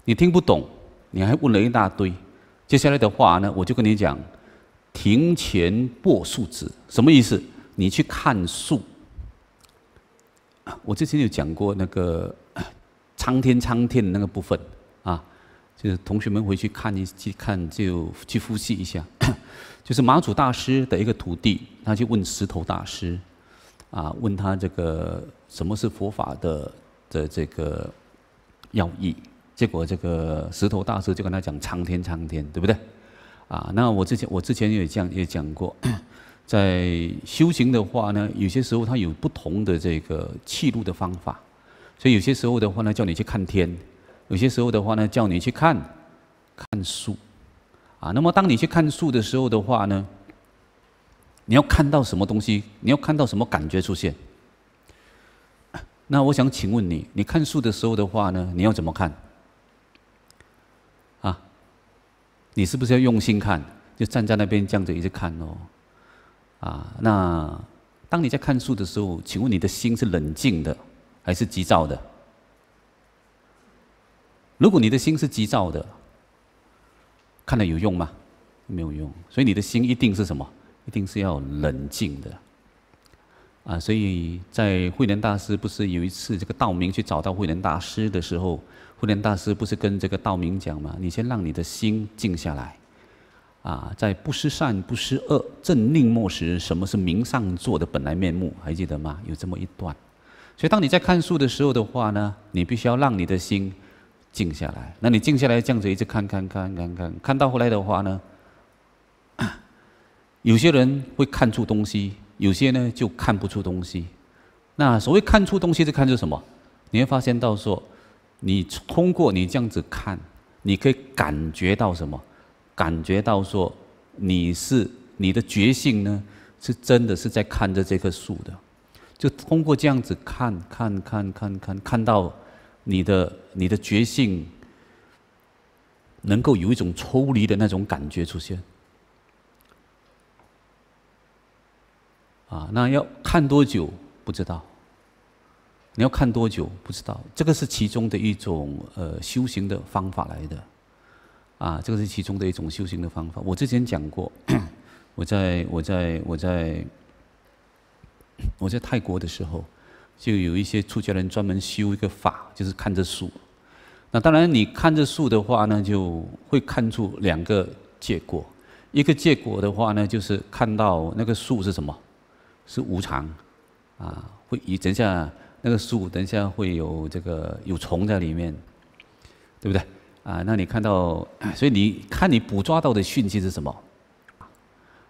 [SPEAKER 1] 你听不懂，你还问了一大堆。接下来的话呢，我就跟你讲，庭前播数字什么意思？你去看树。我之前有讲过那个苍天苍天的那个部分，就是同学们回去看一去看就去复习一下。就是马祖大师的一个徒弟，他去问石头大师。啊，问他这个什么是佛法的的这个要义，结果这个石头大师就跟他讲苍天苍天，对不对？啊，那我之前我之前也讲也讲过，在修行的话呢，有些时候他有不同的这个气路的方法，所以有些时候的话呢，叫你去看天；有些时候的话呢，叫你去看看树。啊，那么当你去看树的时候的话呢？你要看到什么东西？你要看到什么感觉出现？那我想请问你，你看树的时候的话呢，你要怎么看？啊，你是不是要用心看？就站在那边这样子一直看哦。啊，那当你在看树的时候，请问你的心是冷静的还是急躁的？如果你的心是急躁的，看了有用吗？没有用。所以你的心一定是什么？一定是要冷静的。啊，所以在慧能大师不是有一次这个道明去找到慧能大师的时候，慧能大师不是跟这个道明讲嘛？你先让你的心静下来，啊，在不失善不失恶正宁末时，什么是明上座的本来面目？还记得吗？有这么一段。所以当你在看书的时候的话呢，你必须要让你的心静下来。那你静下来这样子一直看看看看看，看到后来的话呢，有些人会看出东西。有些呢就看不出东西，那所谓看出东西是看出什么？你会发现到说，你通过你这样子看，你可以感觉到什么？感觉到说你是你的觉性呢，是真的是在看着这棵树的，就通过这样子看，看，看，看，看，看到你的你的觉性能够有一种抽离的那种感觉出现。啊，那要看多久不知道？你要看多久不知道？这个是其中的一种呃修行的方法来的，啊，这个是其中的一种修行的方法。我之前讲过，我在我在我在我在泰国的时候，就有一些出家人专门修一个法，就是看着书。那当然，你看这树的话呢，就会看出两个结果。一个结果的话呢，就是看到那个树是什么？是无常，啊，会一等下那个树，等一下会有这个有虫在里面，对不对？啊，那你看到，所以你看你捕捉到的讯息是什么？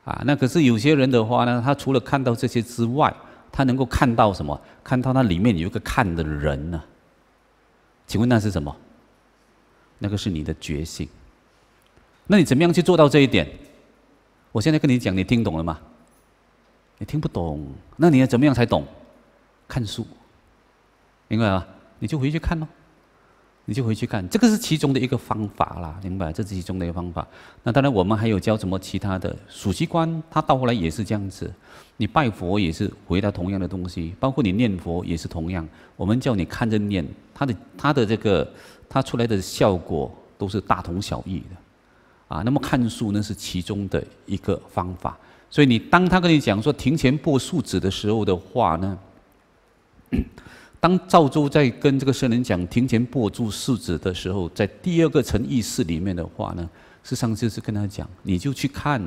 [SPEAKER 1] 啊，那可是有些人的话呢，他除了看到这些之外，他能够看到什么？看到那里面有一个看的人呢？请问那是什么？那个是你的觉醒。那你怎么样去做到这一点？我现在跟你讲，你听懂了吗？你听不懂，那你要怎么样才懂？看书，明白吗？你就回去看喽，你就回去看，这个是其中的一个方法啦，明白？这是其中的一个方法。那当然，我们还有教什么其他的数息观，它到后来也是这样子。你拜佛也是回答同样的东西，包括你念佛也是同样。我们叫你看着念，它的它的这个它出来的效果都是大同小异的，啊。那么看书呢是其中的一个方法。所以你当他跟你讲说庭前播树子的时候的话呢，当赵州在跟这个圣人讲庭前播住树子的时候，在第二个层意识里面的话呢，实际上就是跟他讲，你就去看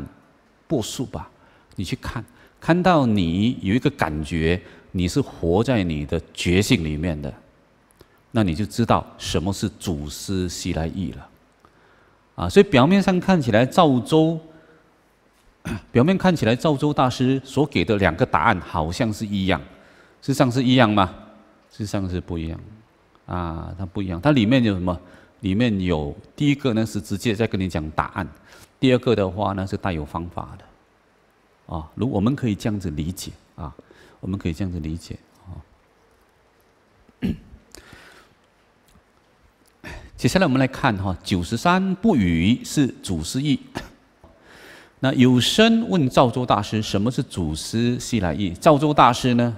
[SPEAKER 1] 播树吧，你去看，看到你有一个感觉，你是活在你的觉性里面的，那你就知道什么是祖师西来意了，啊，所以表面上看起来赵州。表面看起来，赵州大师所给的两个答案好像是一样，事实上是一样吗？事实上是不一样，啊，它不一样。它里面有什么？里面有第一个呢是直接在跟你讲答案，第二个的话呢是带有方法的，啊，如我们可以这样子理解啊，我们可以这样子理解啊。接下来我们来看哈，九十三不语是祖师意。那有生问赵州大师：“什么是祖师西来意？”赵州大师呢？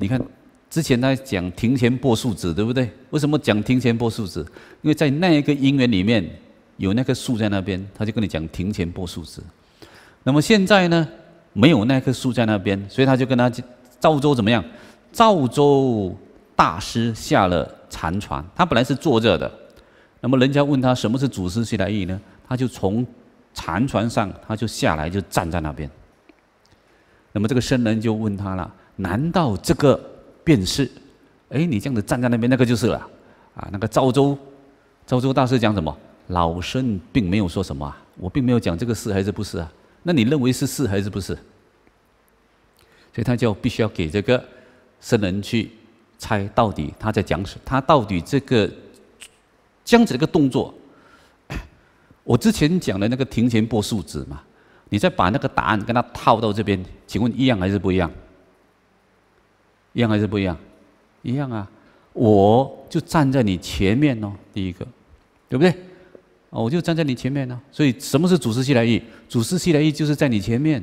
[SPEAKER 1] 你看，之前他讲庭前播树子，对不对？为什么讲庭前播树子？因为在那一个因缘里面有那棵树在那边，他就跟你讲庭前播树子。那么现在呢，没有那棵树在那边，所以他就跟他赵州怎么样？赵州大师下了禅船，他本来是坐着的。那么人家问他什么是祖师西来意呢？他就从禅船上，他就下来，就站在那边。那么这个僧人就问他了：“难道这个便是？哎，你这样子站在那边，那个就是了。”啊，那个赵州，赵州大师讲什么？老僧并没有说什么啊，我并没有讲这个是还是不是啊？那你认为是是还是不是？所以他就必须要给这个僧人去猜，到底他在讲什？他到底这个这样子的一个动作？我之前讲的那个庭前播树子嘛，你再把那个答案跟他套到这边，请问一样还是不一样？一样还是不一样？一样啊！我就站在你前面哦，第一个，对不对？哦，我就站在你前面呢。所以什么是主师西来意？主师西来意就是在你前面。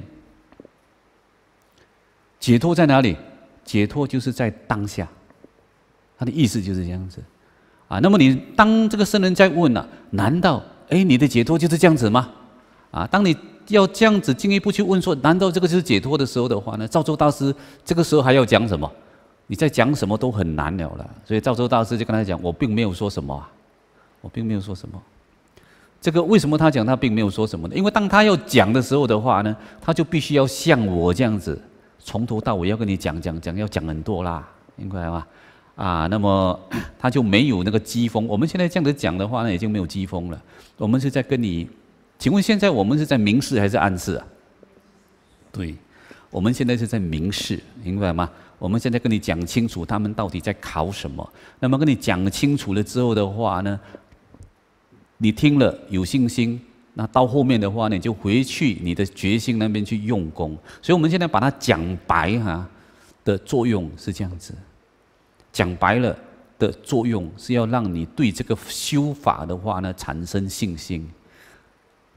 [SPEAKER 1] 解脱在哪里？解脱就是在当下。他的意思就是这样子啊。那么你当这个圣人在问了，难道？哎，你的解脱就是这样子吗？啊，当你要这样子进一步去问说，难道这个就是解脱的时候的话呢？赵州大师这个时候还要讲什么？你在讲什么都很难了了。所以赵州大师就跟他讲，我并没有说什么，我并没有说什么。这个为什么他讲他并没有说什么呢？因为当他要讲的时候的话呢，他就必须要像我这样子，从头到尾要跟你讲讲讲，要讲很多啦，明白吗？啊，那么 他就没有那个机锋。我们现在这样子讲的话呢，已经没有机锋了。我们是在跟你，请问现在我们是在明示还是暗示啊？对，我们现在是在明示，明白吗？我们现在跟你讲清楚他们到底在考什么。那么跟你讲清楚了之后的话呢？你听了有信心，那到后面的话呢，你就回去你的决心那边去用功。所以，我们现在把它讲白哈的作用是这样子，讲白了的作用是要让你对这个修法的话呢产生信心。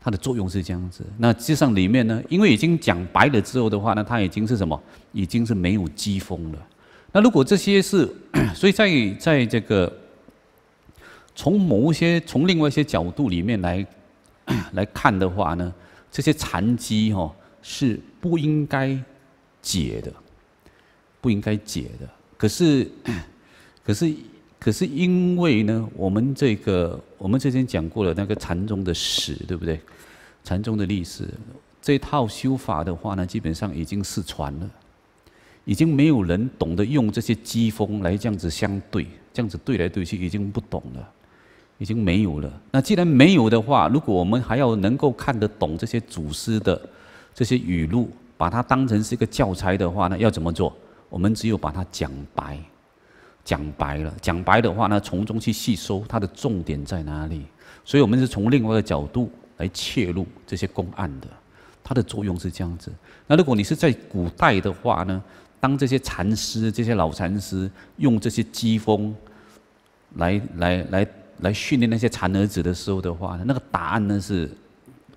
[SPEAKER 1] 它的作用是这样子。那实际上里面呢，因为已经讲白了之后的话呢，它已经是什么？已经是没有机锋了。那如果这些是，所以在在这个。从某一些、从另外一些角度里面来 来看的话呢，这些残疾哈是不应该解的，不应该解的。可是，可是，可是因为呢，我们这个我们之前讲过了那个禅宗的史，对不对？禅宗的历史，这套修法的话呢，基本上已经失传了，已经没有人懂得用这些机锋来这样子相对，这样子对来对去，已经不懂了。已经没有了。那既然没有的话，如果我们还要能够看得懂这些祖师的这些语录，把它当成是一个教材的话呢，要怎么做？我们只有把它讲白，讲白了，讲白的话呢，从中去吸收它的重点在哪里。所以我们是从另外一个角度来切入这些公案的，它的作用是这样子。那如果你是在古代的话呢，当这些禅师、这些老禅师用这些机锋来来来。来训练那些残儿子的时候的话，那个答案呢是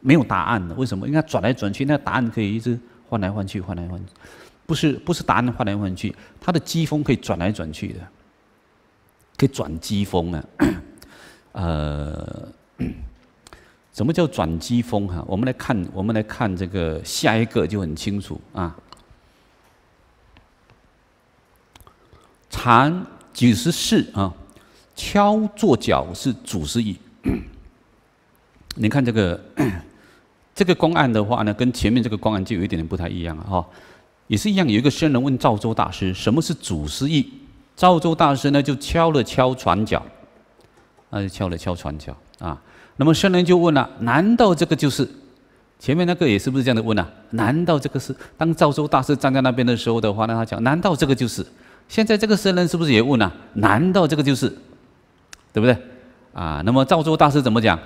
[SPEAKER 1] 没有答案的。为什么？因为他转来转去，那个答案可以一直换来换去，换来换去，不是不是答案换来换去，它的机锋可以转来转去的，可以转机锋啊。呃，什么叫转机锋哈？我们来看，我们来看这个下一个就很清楚啊。禅九十四啊。敲坐脚是主事意。你看这个这个光案的话呢，跟前面这个光案就有一点点不太一样了哈。也是一样，有一个僧人问赵州大师：“什么是祖师意？”赵州大师呢就敲了敲船脚，那就敲了敲船脚啊。那么僧人就问了：“难道这个就是前面那个也是不是这样的问啊？难道这个是当赵州大师站在那边的时候的话呢？他讲：难道这个就是现在这个僧人是不是也问啊？难道这个就是？”对不对？啊，那么赵州大师怎么讲？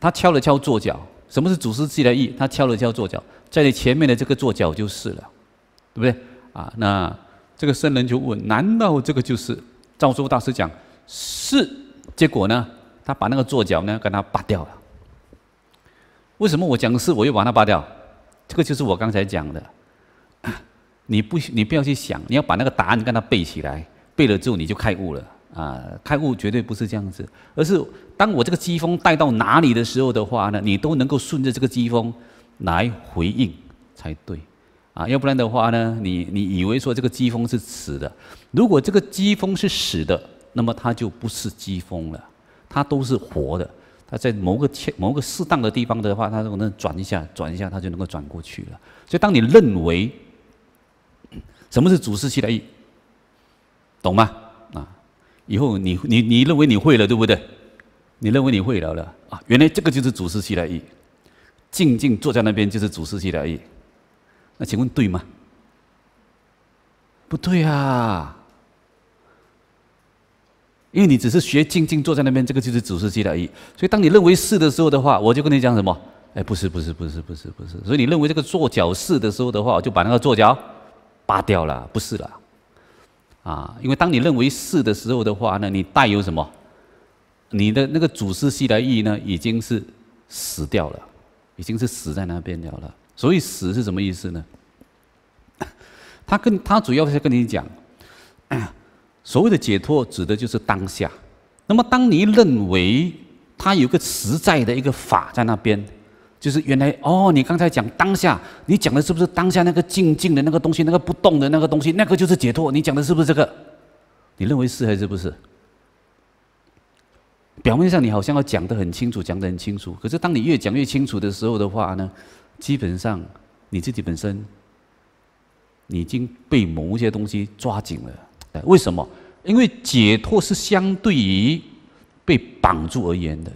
[SPEAKER 1] 他敲了敲坐脚，什么是祖师记的意？他敲了敲坐脚，在你前面的这个坐脚就是了，对不对？啊，那这个僧人就问：难道这个就是赵州大师讲是？结果呢，他把那个坐脚呢，跟他拔掉了。为什么我讲是，我又把它拔掉？这个就是我刚才讲的，你不，你不要去想，你要把那个答案跟他背起来，背了之后你就开悟了。啊，开悟绝对不是这样子，而是当我这个机锋带到哪里的时候的话呢，你都能够顺着这个机锋来回应才对，啊，要不然的话呢，你你以为说这个机锋是死的，如果这个机锋是死的，那么它就不是机锋了，它都是活的，它在某个切某个适当的地方的话，它可能转一下转一下，它就能够转过去了。所以当你认为什么是主视器的意，懂吗？以后你你你认为你会了，对不对？你认为你会了了啊？原来这个就是主事期来意，静静坐在那边就是主事期来意。那请问对吗？不对啊！因为你只是学静静坐在那边，这个就是主事期来意。所以当你认为是的时候的话，我就跟你讲什么？哎，不是不是不是不是不是。所以你认为这个坐脚是的时候的话，我就把那个坐脚拔掉了，不是了。啊，因为当你认为是的时候的话呢，你带有什么？你的那个祖师系来意呢，已经是死掉了，已经是死在那边了了。所以死是什么意思呢？他跟他主要是跟你讲，所谓的解脱指的就是当下。那么当你认为他有个实在的一个法在那边，就是原来哦，你刚才讲当下，你讲的是不是当下那个静静的那个东西，那个不动的那个东西，那个就是解脱？你讲的是不是这个？你认为是还是不是？表面上你好像要讲得很清楚，讲得很清楚，可是当你越讲越清楚的时候的话呢，基本上你自己本身，你已经被某一些东西抓紧了。为什么？因为解脱是相对于被绑住而言的。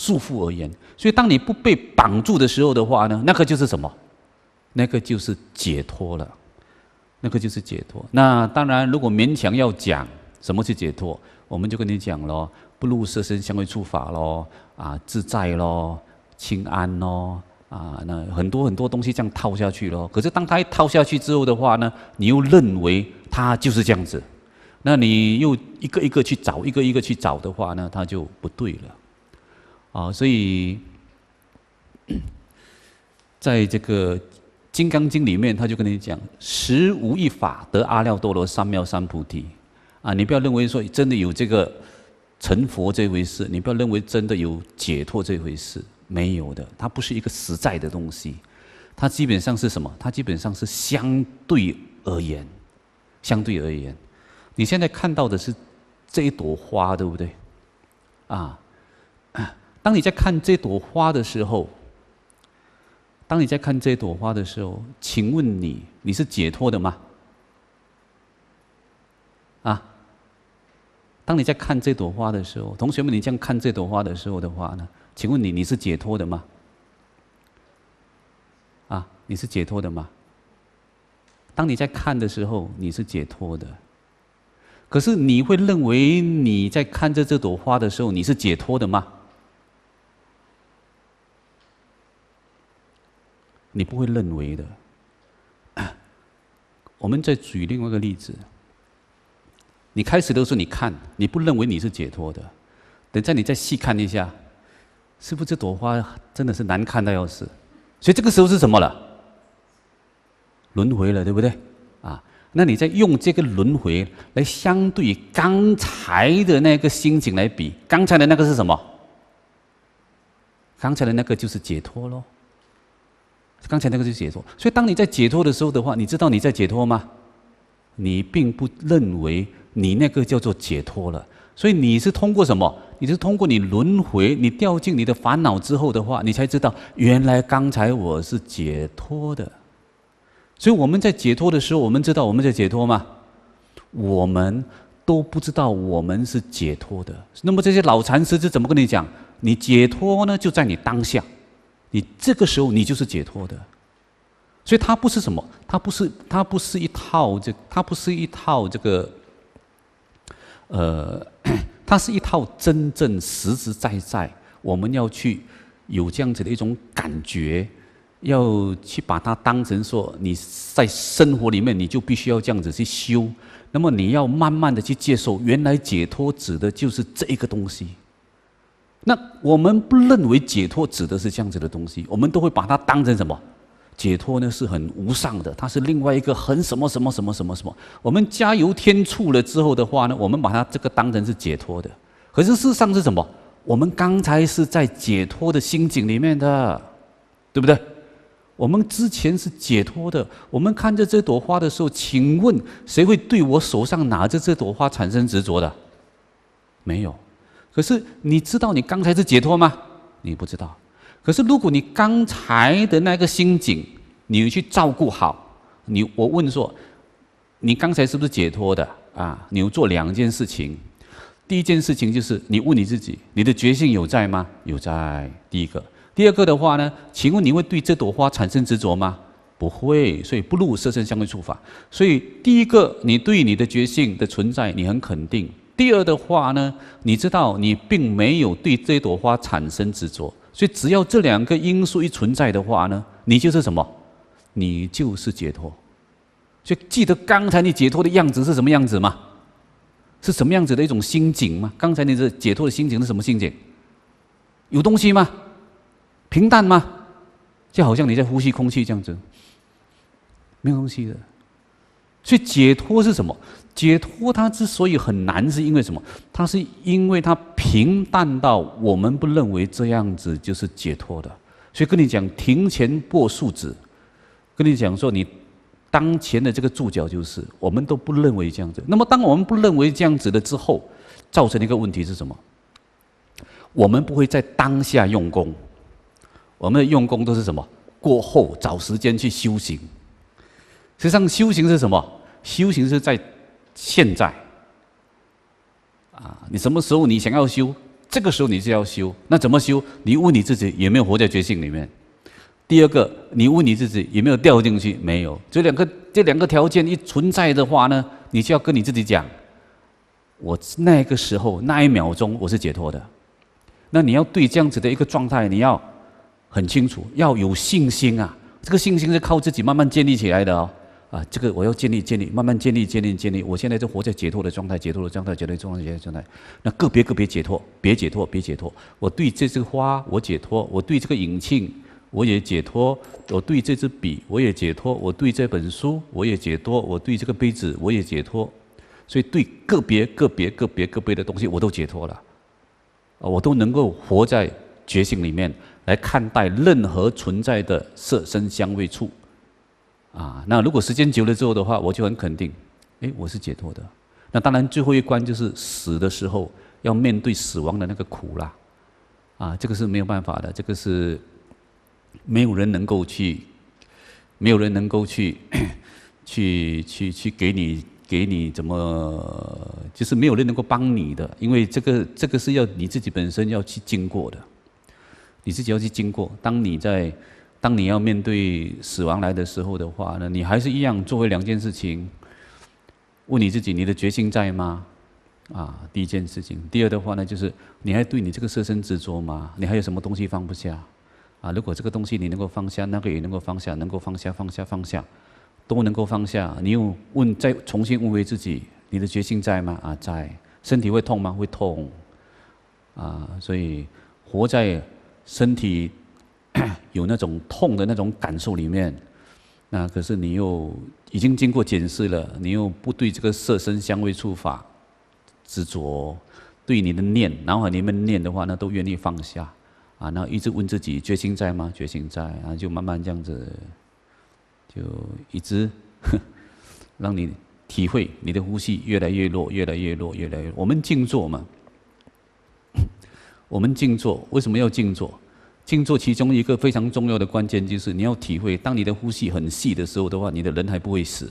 [SPEAKER 1] 束缚而言，所以当你不被绑住的时候的话呢，那个就是什么？那个就是解脱了，那个就是解脱。那当然，如果勉强要讲什么是解脱，我们就跟你讲咯，不入色身香味触法咯，啊，自在咯，清安咯，啊，那很多很多东西这样套下去咯。可是当他一套下去之后的话呢，你又认为他就是这样子，那你又一个一个去找，一个一个去找的话呢，他就不对了。啊，所以，在这个《金刚经》里面，他就跟你讲：“实无一法得阿耨多罗三藐三菩提。”啊，你不要认为说真的有这个成佛这回事，你不要认为真的有解脱这回事，没有的，它不是一个实在的东西，它基本上是什么？它基本上是相对而言，相对而言，你现在看到的是这一朵花，对不对？啊。当你在看这朵花的时候，当你在看这朵花的时候，请问你你是解脱的吗？啊？当你在看这朵花的时候，同学们，你这样看这朵花的时候的话呢？请问你你是解脱的吗？啊？你是解脱的吗？当你在看的时候，你是解脱的。可是你会认为你在看着这朵花的时候，你是解脱的吗？你不会认为的。我们再举另外一个例子。你开始的时候，你看，你不认为你是解脱的。等下你再细看一下，是不是这朵花真的是难看到要死？所以这个时候是什么了？轮回了，对不对？啊，那你再用这个轮回来相对刚才的那个心情来比，刚才的那个是什么？刚才的那个就是解脱喽。刚才那个是解脱，所以当你在解脱的时候的话，你知道你在解脱吗？你并不认为你那个叫做解脱了，所以你是通过什么？你是通过你轮回，你掉进你的烦恼之后的话，你才知道原来刚才我是解脱的。所以我们在解脱的时候，我们知道我们在解脱吗？我们都不知道我们是解脱的。那么这些老禅师是怎么跟你讲？你解脱呢，就在你当下。你这个时候，你就是解脱的，所以它不是什么，它不是，它不是一套这，它不是一套这个，呃，它是一套真正实实在在，我们要去有这样子的一种感觉，要去把它当成说你在生活里面，你就必须要这样子去修，那么你要慢慢的去接受，原来解脱指的就是这一个东西。那我们不认为解脱指的是这样子的东西，我们都会把它当成什么？解脱呢是很无上的，它是另外一个很什么什么什么什么什么。我们加油添醋了之后的话呢，我们把它这个当成是解脱的。可是事实上是什么？我们刚才是在解脱的心境里面的，对不对？我们之前是解脱的。我们看着这朵花的时候，请问谁会对我手上拿着这朵花产生执着的？没有。可是你知道你刚才是解脱吗？你不知道。可是如果你刚才的那个心境，你去照顾好，你我问说，你刚才是不是解脱的啊？你有做两件事情。第一件事情就是你问你自己，你的觉性有在吗？有在。第一个，第二个的话呢？请问你会对这朵花产生执着吗？不会。所以不入色身相对处法。所以第一个，你对你的觉性的存在，你很肯定。第二的话呢，你知道你并没有对这朵花产生执着，所以只要这两个因素一存在的话呢，你就是什么？你就是解脱。就记得刚才你解脱的样子是什么样子吗？是什么样子的一种心境吗？刚才你的解脱的心情是什么心境？有东西吗？平淡吗？就好像你在呼吸空气这样子，没有东西的。所以解脱是什么？解脱它之所以很难，是因为什么？它是因为它平淡到我们不认为这样子就是解脱的。所以跟你讲庭前破树子，跟你讲说你当前的这个注脚就是，我们都不认为这样子。那么当我们不认为这样子的之后，造成的一个问题是什么？我们不会在当下用功，我们的用功都是什么？过后找时间去修行。实际上修行是什么？修行是在现在。啊，你什么时候你想要修？这个时候你就要修。那怎么修？你问你自己有没有活在觉性里面？第二个，你问你自己有没有掉进去？没有。这两个这两个条件一存在的话呢，你就要跟你自己讲：我那个时候那一秒钟我是解脱的。那你要对这样子的一个状态，你要很清楚，要有信心啊。这个信心是靠自己慢慢建立起来的哦。啊，这个我要建立建立，慢慢建立建立建立。我现在就活在解脱的状态，解脱的状态，解脱状态，解脱状态。那个别个别解脱，别解脱，别解脱。我对这枝花我解脱，我对这个引磬我也解脱，我对这支笔我也解脱，我对这本书我也解脱，我对这个杯子我也解脱。所以对个别个别个别个别的东西我都解脱了，啊，我都能够活在觉醒里面来看待任何存在的色声香味触。啊，那如果时间久了之后的话，我就很肯定，哎，我是解脱的。那当然，最后一关就是死的时候要面对死亡的那个苦啦。啊，这个是没有办法的，这个是没有人能够去，没有人能够去，去去去给你给你怎么，就是没有人能够帮你的，因为这个这个是要你自己本身要去经过的，你自己要去经过。当你在当你要面对死亡来的时候的话呢，你还是一样做回两件事情。问你自己：你的决心在吗？啊，第一件事情。第二的话呢，就是你还对你这个色身执着吗？你还有什么东西放不下？啊，如果这个东西你能够放下，那个也能够放下，能够放下，放下，放下，都能够放下。你又问，再重新问回自己：你的决心在吗？啊，在。身体会痛吗？会痛。啊，所以活在身体。有那种痛的那种感受里面，那可是你又已经经过检视了，你又不对这个色身香味触法执着，对你的念脑海里面念的话，那都愿意放下啊，然后一直问自己决心在吗？决心在，然后就慢慢这样子，就一直 让你体会你的呼吸越来越弱，越来越弱，越来越。我们静坐嘛，我们静坐为什么要静坐？静坐其中一个非常重要的关键就是你要体会，当你的呼吸很细的时候的话，你的人还不会死，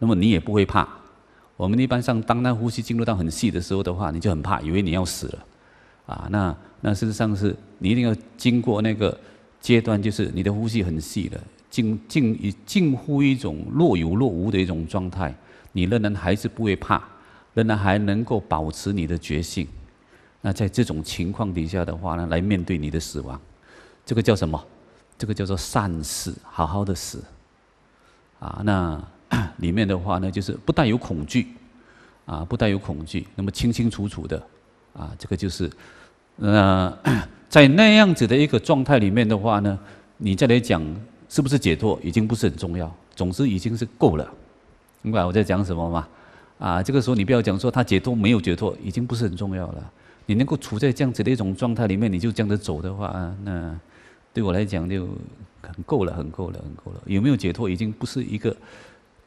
[SPEAKER 1] 那么你也不会怕。我们一般上，当那呼吸进入到很细的时候的话，你就很怕，以为你要死了，啊，那那事实上是你一定要经过那个阶段，就是你的呼吸很细了，近近近乎一种若有若无的一种状态，你仍然还是不会怕，仍然还能够保持你的觉性。那在这种情况底下的话呢，来面对你的死亡，这个叫什么？这个叫做善死，好好的死。啊，那 里面的话呢，就是不带有恐惧，啊，不带有恐惧，那么清清楚楚的，啊，这个就是，呃，在那样子的一个状态里面的话呢，你再来讲是不是解脱，已经不是很重要，总之已经是够了。明白我在讲什么吗？啊，这个时候你不要讲说他解脱没有解脱，已经不是很重要了。你能够处在这样子的一种状态里面，你就这样子走的话，那对我来讲就很够了，很够了，很够了。有没有解脱，已经不是一个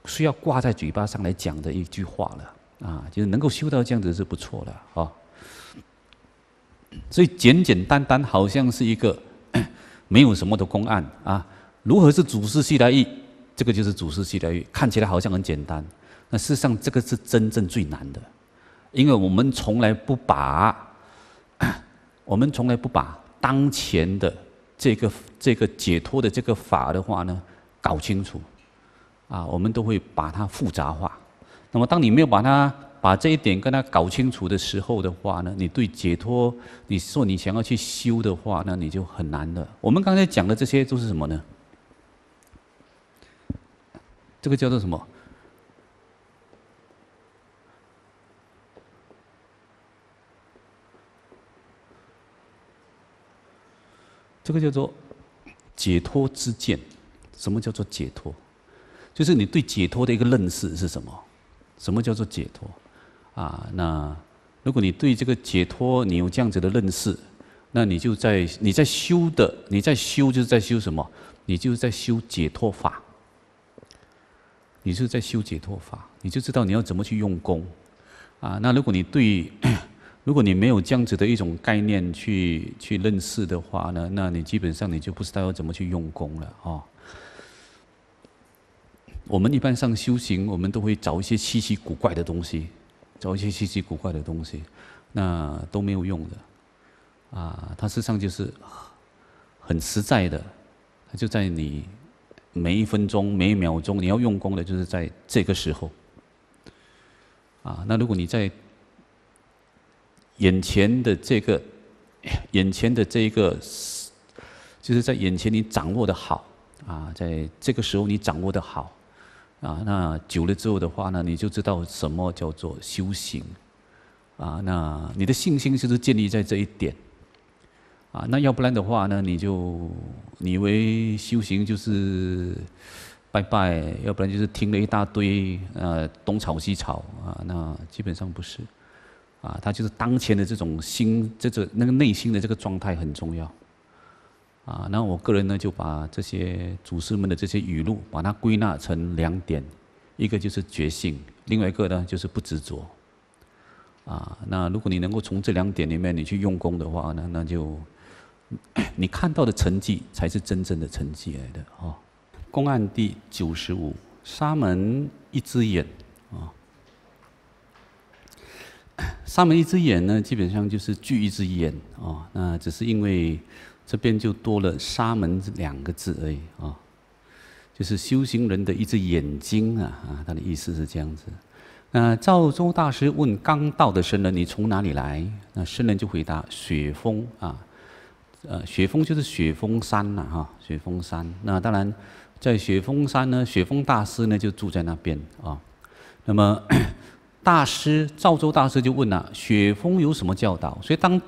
[SPEAKER 1] 需要挂在嘴巴上来讲的一句话了啊！就是能够修到这样子是不错的啊。所以简简单单好像是一个 没有什么的公案啊。如何是祖师系来意？这个就是祖师系来意，看起来好像很简单，那事实上这个是真正最难的。因为我们从来不把，我们从来不把当前的这个这个解脱的这个法的话呢搞清楚，啊，我们都会把它复杂化。那么，当你没有把它把这一点跟它搞清楚的时候的话呢，你对解脱，你说你想要去修的话，那你就很难的。我们刚才讲的这些都是什么呢？这个叫做什么？这个叫做解脱之见。什么叫做解脱？就是你对解脱的一个认识是什么？什么叫做解脱？啊，那如果你对这个解脱你有这样子的认识，那你就在你在修的，你在修就是在修什么？你就是在修解脱法。你是在修解脱法，你就知道你要怎么去用功，啊，那如果你对，如果你没有这样子的一种概念去去认识的话呢，那你基本上你就不知道要怎么去用功了啊。我们一般上修行，我们都会找一些稀奇古怪的东西，找一些稀奇古怪的东西，那都没有用的，啊，它实际上就是很实在的，它就在你。每一分钟、每一秒钟，你要用功的，就是在这个时候。啊，那如果你在眼前的这个、眼前的这一个，就是在眼前你掌握的好啊，在这个时候你掌握的好啊，那久了之后的话呢，你就知道什么叫做修行啊。那你的信心就是建立在这一点。啊，那要不然的话呢？你就你以为修行就是拜拜，要不然就是听了一大堆呃东吵西吵啊，那基本上不是。啊，他就是当前的这种心，这个那个内心的这个状态很重要。啊，那我个人呢就把这些祖师们的这些语录，把它归纳成两点，一个就是觉性，另外一个呢就是不执着。啊，那如果你能够从这两点里面你去用功的话呢，那就。你看到的成绩才是真正的成绩来的哦。公案第九十五，沙门一只眼。沙门一只眼呢，基本上就是聚一只眼哦。那只是因为这边就多了沙门两个字而已啊。就是修行人的一只眼睛啊啊，他的意思是这样子。那赵州大师问刚到的僧人：“你从哪里来？”那僧人就回答：“雪峰啊。”呃，雪峰就是雪峰山呐，哈，雪峰山。那当然，在雪峰山呢，雪峰大师呢就住在那边啊。那么，大师赵州大师就问了：雪峰有什么教导？所以当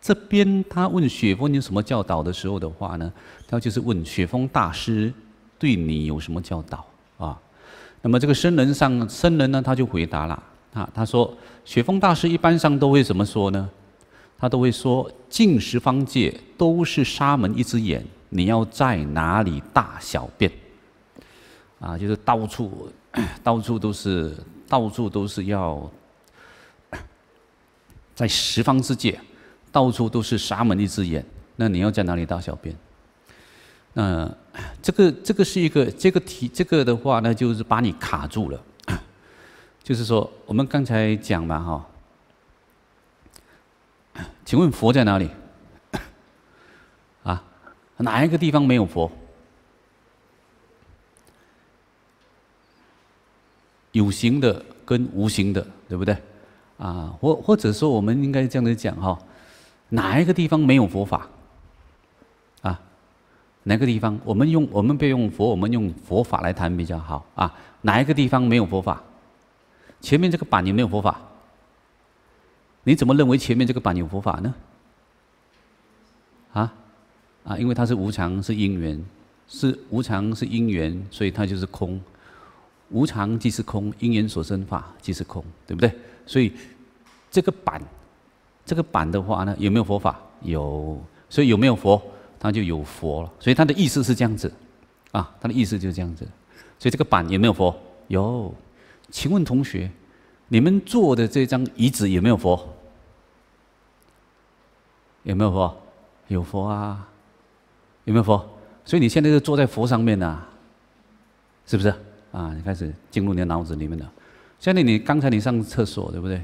[SPEAKER 1] 这边他问雪峰有什么教导的时候的话呢，他就是问雪峰大师对你有什么教导啊？那么这个僧人上僧人呢，他就回答了啊，他说雪峰大师一般上都会怎么说呢？他都会说，净十方界都是沙门一只眼，你要在哪里大小便？啊，就是到处，到处都是，到处都是要，在十方世界，到处都是沙门一只眼，那你要在哪里大小便？那这个这个是一个这个题，这个的话呢，就是把你卡住了。就是说，我们刚才讲嘛，哈。请问佛在哪里？啊，哪一个地方没有佛？有形的跟无形的，对不对？啊，或或者说，我们应该这样子讲哈，哪一个地方没有佛法？啊，哪个地方？我们用我们不用佛，我们用佛法来谈比较好啊。哪一个地方没有佛法？前面这个板有没有佛法？你怎么认为前面这个板有佛法呢？啊，啊，因为它是无常，是因缘，是无常是因缘，所以它就是空。无常即是空，因缘所生法即是空，对不对？所以这个板，这个板的话呢，有没有佛法？有，所以有没有佛，它就有佛了。所以它的意思是这样子，啊，它的意思就是这样子。所以这个板有没有佛？有。请问同学，你们坐的这张椅子有没有佛？有没有佛？有佛啊！有没有佛？所以你现在是坐在佛上面呐，是不是？啊，你开始进入你的脑子里面了。现在你刚才你上厕所对不对？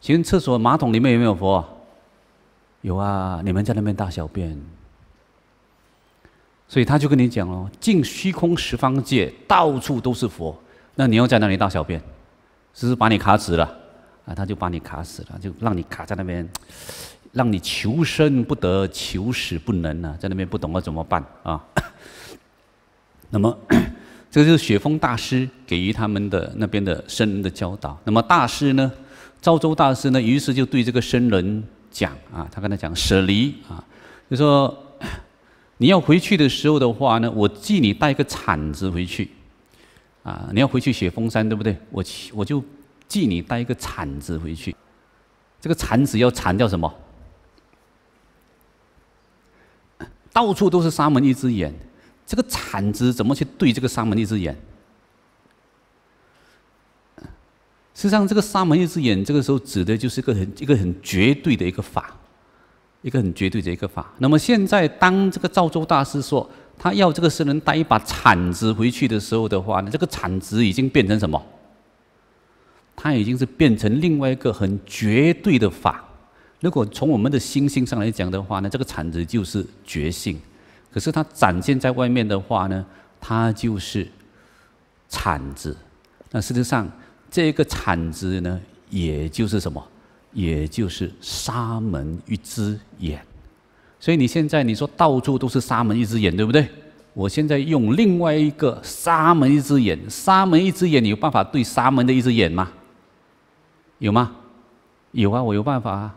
[SPEAKER 1] 请问厕所马桶里面有没有佛？有啊，你们在那边大小便。所以他就跟你讲哦，进虚空十方界，到处都是佛。那你要在那里大小便，是不是把你卡死了？啊，他就把你卡死了，就让你卡在那边。让你求生不得，求死不能啊，在那边不懂得怎么办啊？那么，这个就是雪峰大师给予他们的那边的僧人的教导。那么大师呢，赵州大师呢，于是就对这个僧人讲啊，他跟他讲舍离啊，就说你要回去的时候的话呢，我寄你带一个铲子回去啊，你要回去雪峰山对不对？我我就寄你带一个铲子回去，这个铲子要铲掉什么？到处都是沙门一只眼，这个铲子怎么去对这个沙门一只眼？实际上，这个沙门一只眼，这个时候指的就是一个很一个很绝对的一个法，一个很绝对的一个法。那么现在，当这个赵州大师说他要这个僧人带一把铲子回去的时候的话呢，这个铲子已经变成什么？它已经是变成另外一个很绝对的法。如果从我们的心性上来讲的话呢，这个铲子就是觉性；可是它展现在外面的话呢，它就是铲子。那事实上，这个铲子呢，也就是什么？也就是沙门一只眼。所以你现在你说到处都是沙门一只眼，对不对？我现在用另外一个沙门一只眼，沙门一只眼，你有办法对沙门的一只眼吗？有吗？有啊，我有办法啊。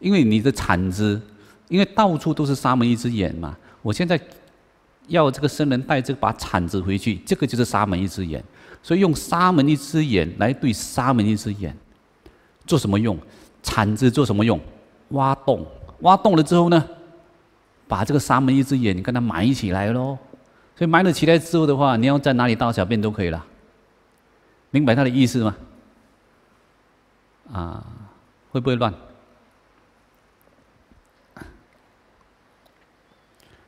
[SPEAKER 1] 因为你的铲子，因为到处都是沙门一只眼嘛。我现在要这个僧人带这把铲子回去，这个就是沙门一只眼。所以用沙门一只眼来对沙门一只眼，做什么用？铲子做什么用？挖洞，挖洞了之后呢，把这个沙门一只眼跟它埋起来喽。所以埋了起来之后的话，你要在哪里大小便都可以了。明白他的意思吗？啊，会不会乱？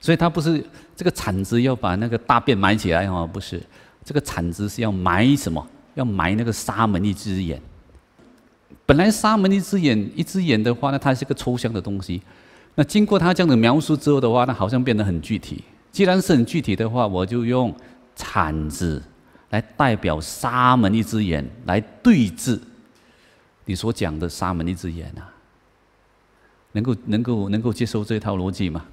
[SPEAKER 1] 所以他不是这个铲子要把那个大便埋起来哦，不是，这个铲子是要埋什么？要埋那个沙门一只眼。本来沙门一只眼，一只眼的话呢，它是个抽象的东西。那经过他这样的描述之后的话，那好像变得很具体。既然是很具体的话，我就用铲子来代表沙门一只眼来对峙你所讲的沙门一只眼啊，能够能够能够接受这套逻辑吗？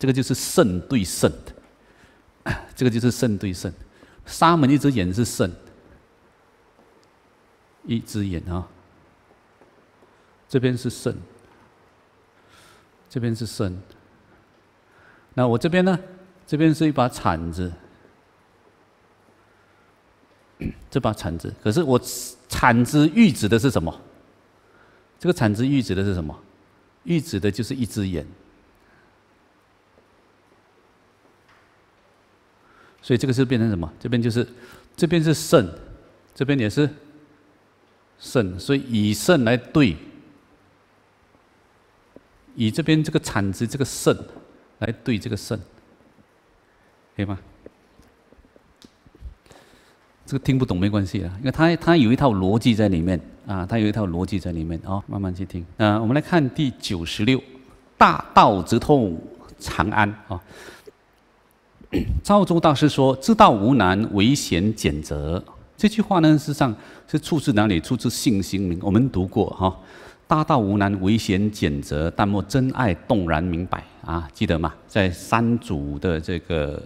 [SPEAKER 1] 这个就是肾对肾的，这个就是肾对肾。沙门一只眼是肾，一只眼啊，这边是肾，这边是肾。那我这边呢？这边是一把铲子，这把铲子。可是我铲子喻指的是什么？这个铲子喻指的是什么？喻指的就是一只眼。所以这个是变成什么？这边就是，这边是肾，这边也是肾，所以以肾来对，以这边这个产值这个肾来对这个肾，可以吗？这个听不懂没关系啊，因为它它有一套逻辑在里面啊，它有一套逻辑在里面啊，慢慢去听。啊，我们来看第九十六，大道直通长安啊。赵州大师说：“知道无难，唯贤俭则。”这句话呢，事实上是出自哪里？出自《信心铭》，我们读过哈。大道无难，唯贤俭则。但莫真爱动然明白啊，记得吗？在三祖的这个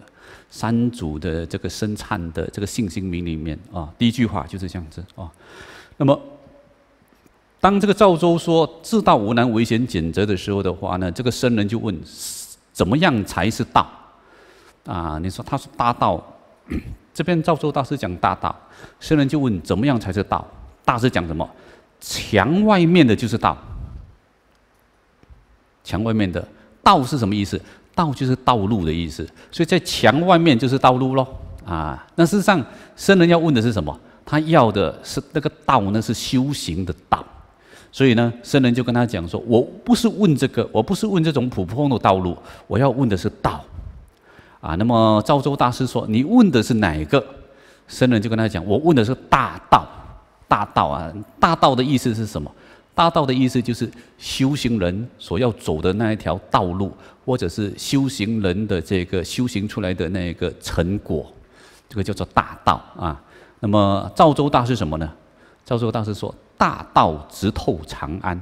[SPEAKER 1] 三祖的这个生忏的这个《信心铭》里面啊，第一句话就是这样子啊。那么，当这个赵州说“知道无难，唯贤俭则”的时候的话呢，这个僧人就问：“怎么样才是道？”啊，你说他是大道，这边赵州大师讲大道，僧人就问怎么样才是道？大师讲什么？墙外面的就是道。墙外面的道是什么意思？道就是道路的意思，所以在墙外面就是道路喽。啊，那事实上僧人要问的是什么？他要的是那个道，呢是修行的道。所以呢，僧人就跟他讲说：“我不是问这个，我不是问这种普通的道路，我要问的是道。”啊，那么赵州大师说：“你问的是哪一个？”僧人就跟他讲：“我问的是大道，大道啊，大道的意思是什么？大道的意思就是修行人所要走的那一条道路，或者是修行人的这个修行出来的那个成果，这个叫做大道啊。那么赵州大师什么呢？赵州大师说：大道直透长安。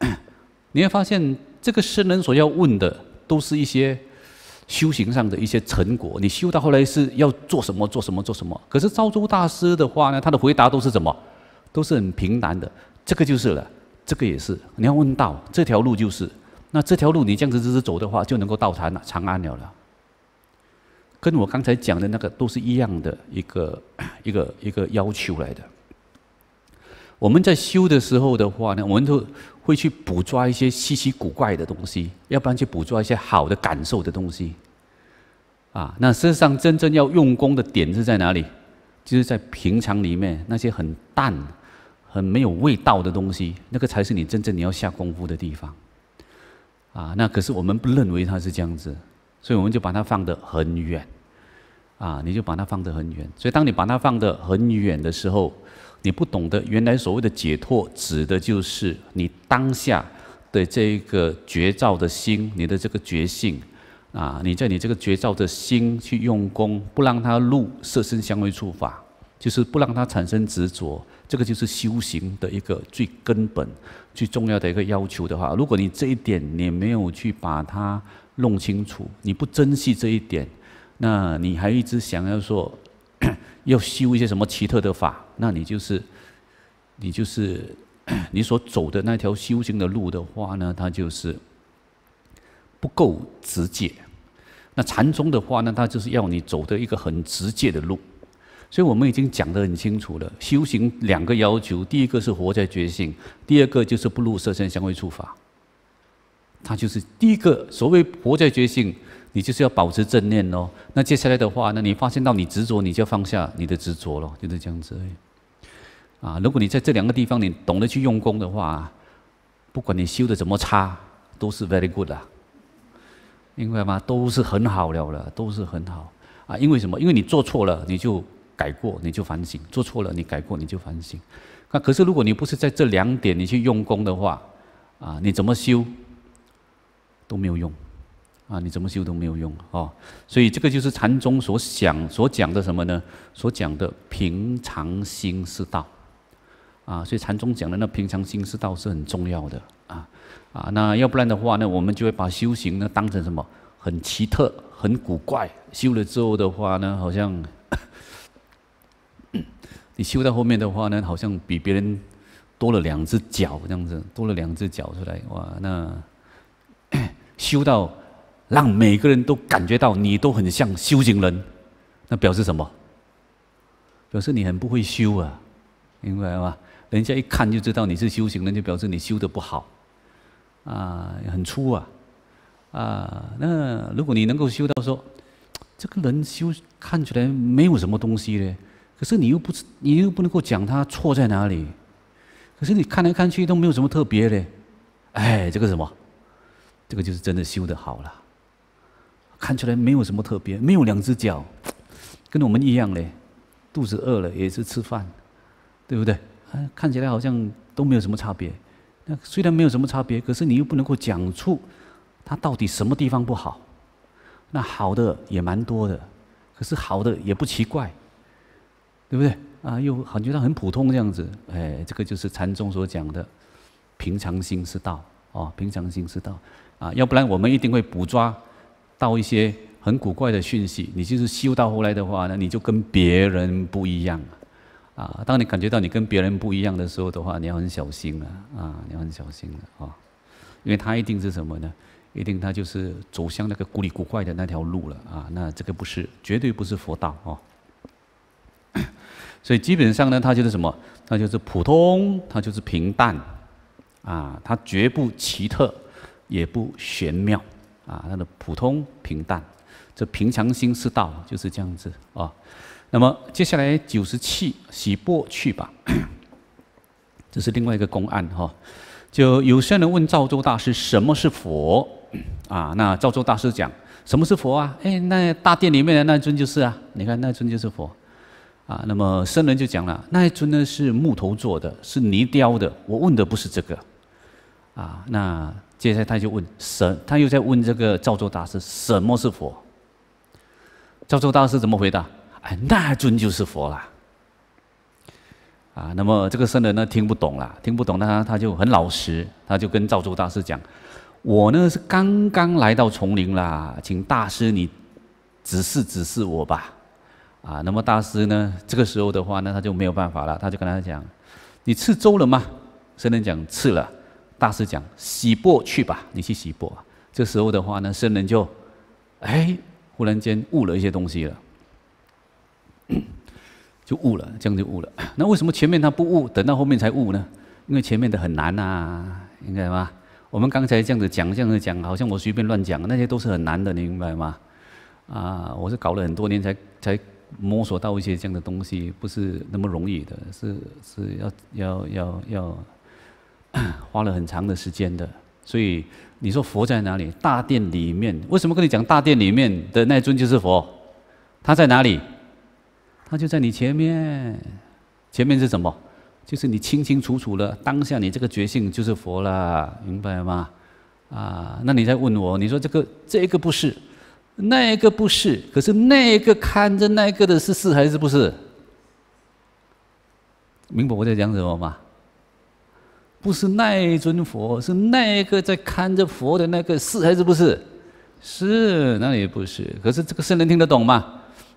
[SPEAKER 1] 你会发现，这个僧人所要问的，都是一些。修行上的一些成果，你修到后来是要做什么？做什么？做什么？可是赵州大师的话呢，他的回答都是什么？都是很平淡的。这个就是了，这个也是。你要问道，这条路就是。那这条路你这样子直直走的话，就能够到长长安了了。跟我刚才讲的那个都是一样的一个一个一个要求来的。我们在修的时候的话呢，我们都会去捕捉一些稀奇古怪的东西，要不然去捕捉一些好的感受的东西。啊，那事实上真正要用功的点是在哪里？就是在平常里面那些很淡、很没有味道的东西，那个才是你真正你要下功夫的地方。啊，那可是我们不认为它是这样子，所以我们就把它放得很远。啊，你就把它放得很远。所以当你把它放得很远的时候，你不懂得原来所谓的解脱，指的就是你当下的这一个觉照的心，你的这个觉性啊，你在你这个觉照的心去用功，不让它入色身香味触法，就是不让它产生执着，这个就是修行的一个最根本、最重要的一个要求的话，如果你这一点你没有去把它弄清楚，你不珍惜这一点，那你还一直想要说。要修一些什么奇特的法，那你就是，你就是 你所走的那条修行的路的话呢，它就是不够直接。那禅宗的话呢，它就是要你走的一个很直接的路。所以我们已经讲得很清楚了，修行两个要求，第一个是活在觉性，第二个就是不入色身香味触法。它就是第一个所谓活在觉性。你就是要保持正念哦。那接下来的话，那你发现到你执着，你就放下你的执着了，就是这样子。啊，如果你在这两个地方你懂得去用功的话，不管你修的怎么差，都是 very good 啊。明白吗？都是很好了了，都是很好。啊，因为什么？因为你做错了，你就改过，你就反省；做错了，你改过，你就反省。那可是如果你不是在这两点你去用功的话，啊，你怎么修都没有用。啊，你怎么修都没有用哦，所以这个就是禅宗所想所讲的什么呢？所讲的平常心是道，啊，所以禅宗讲的那平常心是道是很重要的啊啊，那要不然的话呢，我们就会把修行呢当成什么很奇特、很古怪，修了之后的话呢，好像 你修到后面的话呢，好像比别人多了两只脚这样子，多了两只脚出来，哇，那 修到。让每个人都感觉到你都很像修行人，那表示什么？表示你很不会修啊，明白吗？人家一看就知道你是修行人，就表示你修的不好，啊，很粗啊，啊，那如果你能够修到说，这个人修看起来没有什么东西嘞，可是你又不，你又不能够讲他错在哪里，可是你看来看去都没有什么特别的，哎，这个什么？这个就是真的修的好了。看起来没有什么特别，没有两只脚，跟我们一样嘞。肚子饿了也是吃饭，对不对？看起来好像都没有什么差别。那虽然没有什么差别，可是你又不能够讲出它到底什么地方不好。那好的也蛮多的，可是好的也不奇怪，对不对？啊，又感觉到很普通这样子。哎，这个就是禅宗所讲的平常心是道哦，平常心是道啊，要不然我们一定会捕捉。到一些很古怪的讯息，你就是修到后来的话呢，你就跟别人不一样啊！当你感觉到你跟别人不一样的时候的话，你要很小心了啊！你要很小心了啊！因为他一定是什么呢？一定他就是走向那个古里古怪的那条路了啊！那这个不是，绝对不是佛道哦。所以基本上呢，它就是什么？它就是普通，它就是平淡啊！它绝不奇特，也不玄妙。啊，它的普通平淡，这平常心是道，就是这样子啊。那么接下来九十七洗钵去吧，这是另外一个公案哈。就有些人问赵州大师什么是佛啊？那赵州大师讲什么是佛啊？哎，那大殿里面的那尊就是啊，你看那尊就是佛啊。那么僧人就讲了，那一尊呢是木头做的，是泥雕的。我问的不是这个啊，那。接下来他就问神，他又在问这个赵州大师什么是佛？赵州大师怎么回答？哎，那尊就是佛啦。啊，那么这个僧人呢听不懂啦，听不懂，他他就很老实，他就跟赵州大师讲：“我呢是刚刚来到丛林啦，请大师你指示指示我吧。”啊，那么大师呢这个时候的话呢，他就没有办法了，他就跟他讲：“你吃粥了吗？”僧人讲：“吃了。”大师讲洗钵去吧，你去洗钵。这时候的话呢，僧人就，哎，忽然间悟了一些东西了。就悟了，这样就悟了。那为什么前面他不悟，等到后面才悟呢？因为前面的很难呐，应该吗？我们刚才这样子讲，这样子讲，好像我随便乱讲，那些都是很难的，你明白吗？啊，我是搞了很多年才才摸索到一些这样的东西，不是那么容易的，是是要要要要 花了很长的时间的。所以你说佛在哪里？大殿里面，为什么跟你讲大殿里面的那尊就是佛？他在哪里？他就在你前面。前面是什么？就是你清清楚楚的当下，你这个觉性就是佛了，明白吗？啊，那你再问我，你说这个这个不是，那个不是，可是那个看着那个的是是还是不是？明白我在讲什么吗？不是那尊佛，是那个在看着佛的那个是还是不是？是，那也不是。可是这个圣人听得懂吗？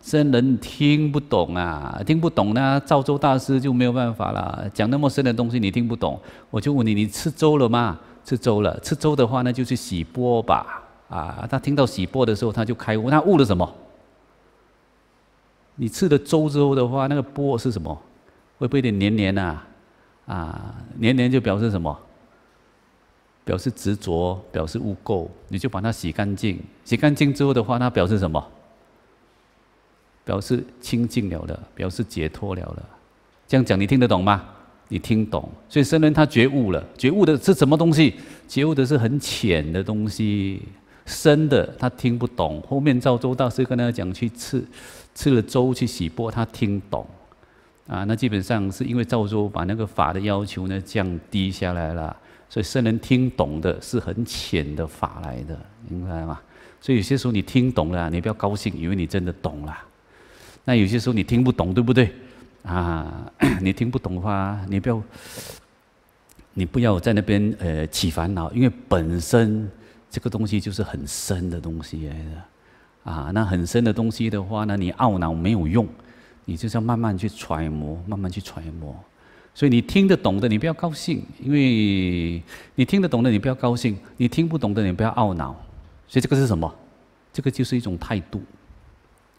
[SPEAKER 1] 僧人听不懂啊，听不懂呢，赵州大师就没有办法了。讲那么深的东西你听不懂，我就问你：你吃粥了吗？吃粥了，吃粥的话那就去洗钵吧。啊，他听到洗钵的时候他就开悟，他悟了什么？你吃了粥之后的话，那个钵是什么？会不会有点黏黏啊？啊，年年就表示什么？表示执着，表示污垢，你就把它洗干净。洗干净之后的话，那表示什么？表示清净了的，表示解脱了了。这样讲你听得懂吗？你听懂。所以僧人他觉悟了，觉悟的是什么东西？觉悟的是很浅的东西，深的他听不懂。后面赵州大师跟他讲去吃，吃了粥去洗钵，他听懂。啊，那基本上是因为赵州把那个法的要求呢降低下来了，所以僧人听懂的是很浅的法来的，明白吗？所以有些时候你听懂了，你不要高兴，以为你真的懂了。那有些时候你听不懂，对不对？啊，你听不懂的话，你不要，你不要在那边呃起烦恼，因为本身这个东西就是很深的东西来的。啊，那很深的东西的话呢，你懊恼没有用，你就是要慢慢去揣摩，慢慢去揣摩。所以你听得懂的，你不要高兴，因为你听得懂的，你不要高兴；你听不懂的，你不要懊恼。所以这个是什么？这个就是一种态度，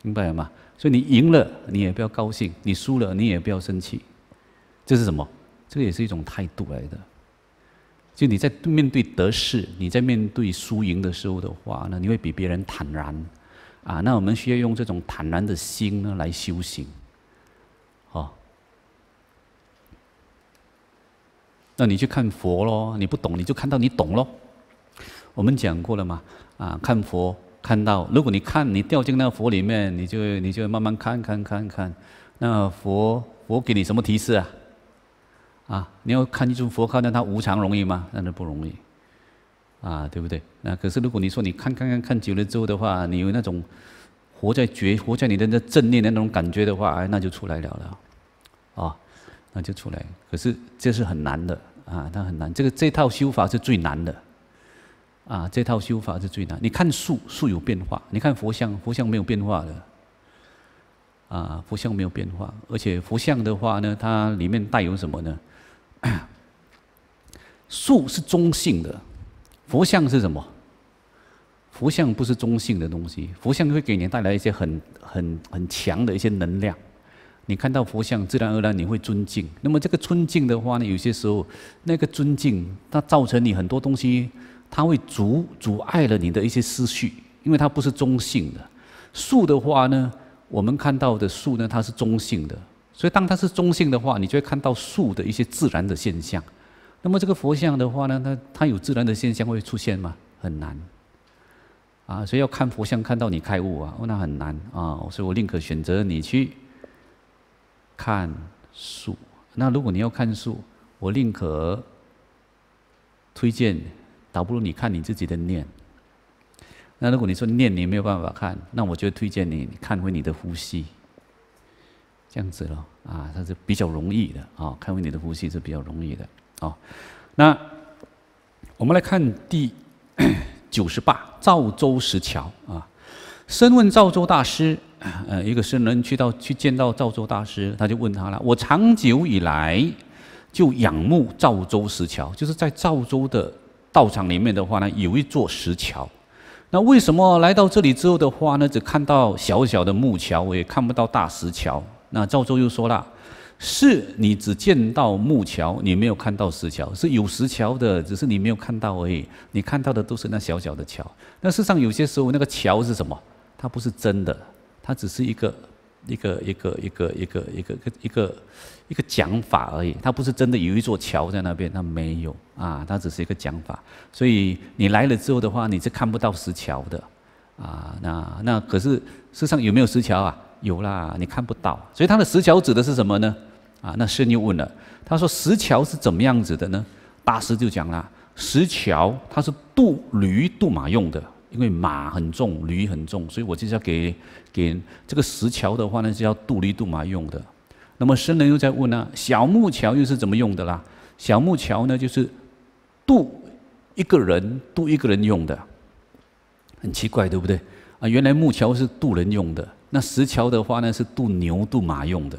[SPEAKER 1] 明白了吗？所以你赢了，你也不要高兴；你输了，你也不要生气。这是什么？这个也是一种态度来的。就你在面对得失，你在面对输赢的时候的话呢，你会比别人坦然。啊，那我们需要用这种坦然的心呢来修行。哦，那你去看佛咯，你不懂你就看到你懂咯。我们讲过了嘛，啊，看佛。看到，如果你看，你掉进那个佛里面，你就你就慢慢看，看，看，看。那佛佛给你什么提示啊？啊，你要看一尊佛，看到它无常容易吗？那都不容易，啊，对不对？那可是如果你说你看看看看久了之后的话，你有那种活在觉，活在你的那正念的那种感觉的话，哎，那就出来了了，啊，那就出来。可是这是很难的啊，它很难。这个这套修法是最难的。啊，这套修法是最难。你看树，树有变化；你看佛像，佛像没有变化的。啊，佛像没有变化，而且佛像的话呢，它里面带有什么呢？树是中性的，佛像是什么？佛像不是中性的东西，佛像会给你带来一些很很很强的一些能量。你看到佛像，自然而然你会尊敬。那么这个尊敬的话呢，有些时候那个尊敬，它造成你很多东西。它会阻阻碍了你的一些思绪，因为它不是中性的。树的话呢，我们看到的树呢，它是中性的，所以当它是中性的话，你就会看到树的一些自然的现象。那么这个佛像的话呢，它它有自然的现象会出现吗？很难。啊，所以要看佛像看到你开悟啊，那很难啊。所以我宁可选择你去看树。那如果你要看树，我宁可推荐。倒不如你看你自己的念。那如果你说念你没有办法看，那我就推荐你看回你的呼吸，这样子咯，啊，它是比较容易的啊，看回你的呼吸是比较容易的啊。那我们来看第九十八赵州石桥啊。深问赵州大师，呃，一个僧人去到去见到赵州大师，他就问他了：我长久以来就仰慕赵州石桥，就是在赵州的。道场里面的话呢，有一座石桥。那为什么来到这里之后的话呢，只看到小小的木桥，我也看不到大石桥？那赵州又说了。是你只见到木桥，你没有看到石桥，是有石桥的，只是你没有看到而已。你看到的都是那小小的桥。那事实上有些时候那个桥是什么？它不是真的，它只是一个一个一个一个一个一个一个一个讲法而已。它不是真的有一座桥在那边，它没有啊，它只是一个讲法。所以你来了之后的话，你是看不到石桥的啊。那那可是世上有没有石桥啊？有啦，你看不到。所以它的石桥指的是什么呢？啊，那师又问了，他说石桥是怎么样子的呢？大师就讲了，石桥它是渡驴渡马用的，因为马很重，驴很重，所以我就是要给给这个石桥的话呢，是要渡驴渡马用的。那么僧人又在问呢，小木桥又是怎么用的啦？小木桥呢，就是渡一个人渡一个人用的，很奇怪，对不对？啊，原来木桥是渡人用的，那石桥的话呢，是渡牛渡马用的。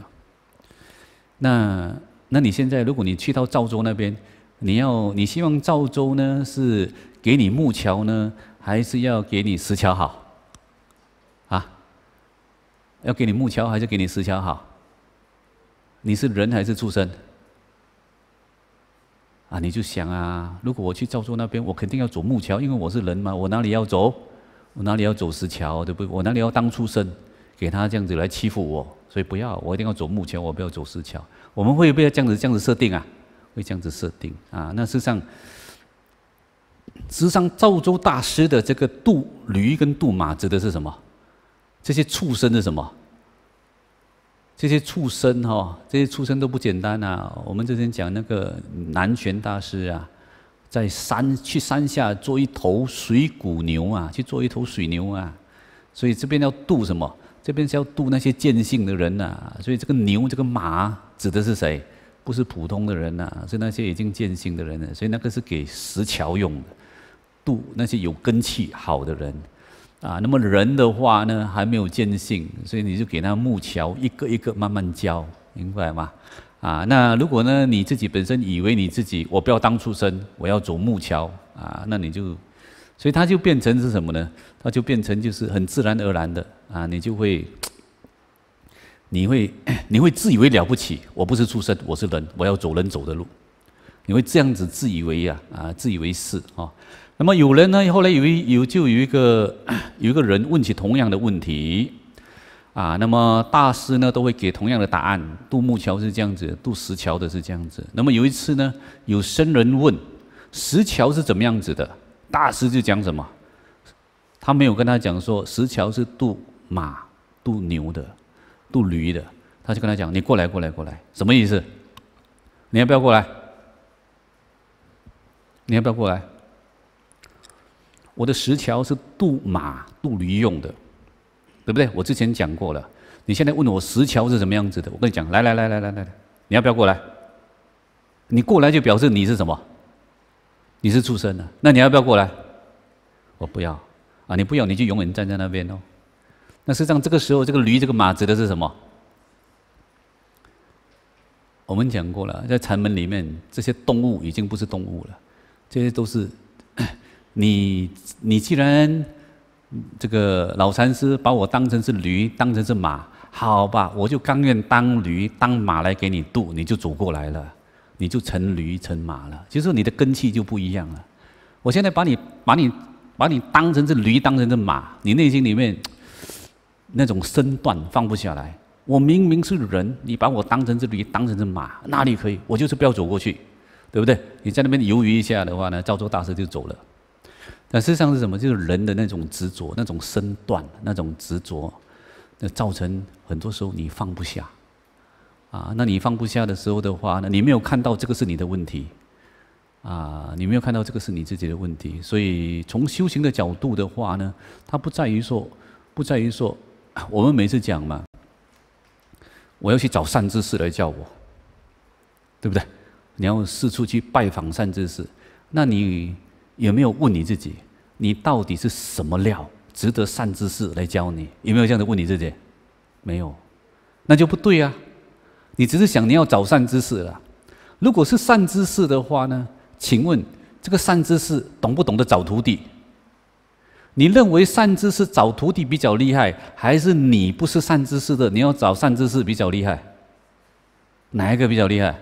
[SPEAKER 1] 那，那你现在如果你去到赵州那边，你要你希望赵州呢是给你木桥呢，还是要给你石桥好？啊？要给你木桥还是给你石桥好？你是人还是畜生？啊，你就想啊，如果我去赵州那边，我肯定要走木桥，因为我是人嘛，我哪里要走？我哪里要走石桥？对不对？我哪里要当畜生？给他这样子来欺负我？所以不要，我一定要走木桥，我不要走石桥。我们会不会这样子这样子设定啊？会这样子设定啊？那事实上，事实上，赵州大师的这个渡驴跟渡马指的是什么？这些畜生是什么？这些畜生哈，这些畜生都不简单啊！我们之前讲那个南泉大师啊，在山去山下做一头水谷牛啊，去做一头水牛啊，所以这边要渡什么？这边是要渡那些见性的人呐，所以这个牛、这个马指的是谁？不是普通的人呐，是那些已经见性的人了。所以那个是给石桥用的，渡那些有根气好的人啊。那么人的话呢，还没有见性，所以你就给他木桥，一个一个慢慢教，明白吗？啊，那如果呢你自己本身以为你自己我不要当畜生，我要走木桥啊，那你就。所以它就变成是什么呢？它就变成就是很自然而然的啊，你就会，你会 你会自以为了不起，我不是畜生，我是人，我要走人走的路，你会这样子自以为呀啊，自以为是啊。那么有人呢，后来有一有就有一个 有一个人问起同样的问题啊，那么大师呢都会给同样的答案。渡木桥是这样子，渡石桥的是这样子。那么有一次呢，有僧人问石桥是怎么样子的？大师就讲什么？他没有跟他讲说石桥是渡马、渡牛的、渡驴的，他就跟他讲：“你过来，过来，过来，什么意思？你要不要过来？你要不要过来？我的石桥是渡马、渡驴用的，对不对？我之前讲过了。你现在问我石桥是什么样子的？我跟你讲，来来来来来来，你要不要过来？你过来就表示你是什么？”你是畜生的，那你要不要过来？我不要啊！你不要，你就永远站在那边哦。那实际上这个时候，这个驴、这个马指的是什么？我们讲过了，在禅门里面，这些动物已经不是动物了，这些都是你。你既然这个老禅师把我当成是驴，当成是马，好吧，我就甘愿当驴、当马来给你渡，你就走过来了。你就成驴成马了，其实你的根气就不一样了。我现在把你把你把你当成是驴，当成是马，你内心里面那种身段放不下来。我明明是人，你把我当成是驴，当成是马，哪里可以？我就是不要走过去，对不对？你在那边犹豫一下的话呢，赵州大师就走了。但事实上是什么？就是人的那种执着，那种身段，那种执着，那造成很多时候你放不下。啊，那你放不下的时候的话呢，你没有看到这个是你的问题，啊，你没有看到这个是你自己的问题，所以从修行的角度的话呢，它不在于说，不在于说，我们每次讲嘛，我要去找善知识来教我，对不对？你要四处去拜访善知识，那你有没有问你自己，你到底是什么料，值得善知识来教你？有没有这样的问你自己？没有，那就不对呀。你只是想你要找善知识了，如果是善知识的话呢？请问这个善知识懂不懂得找徒弟？你认为善知识找徒弟比较厉害，还是你不是善知识的，你要找善知识比较厉害？哪一个比较厉害？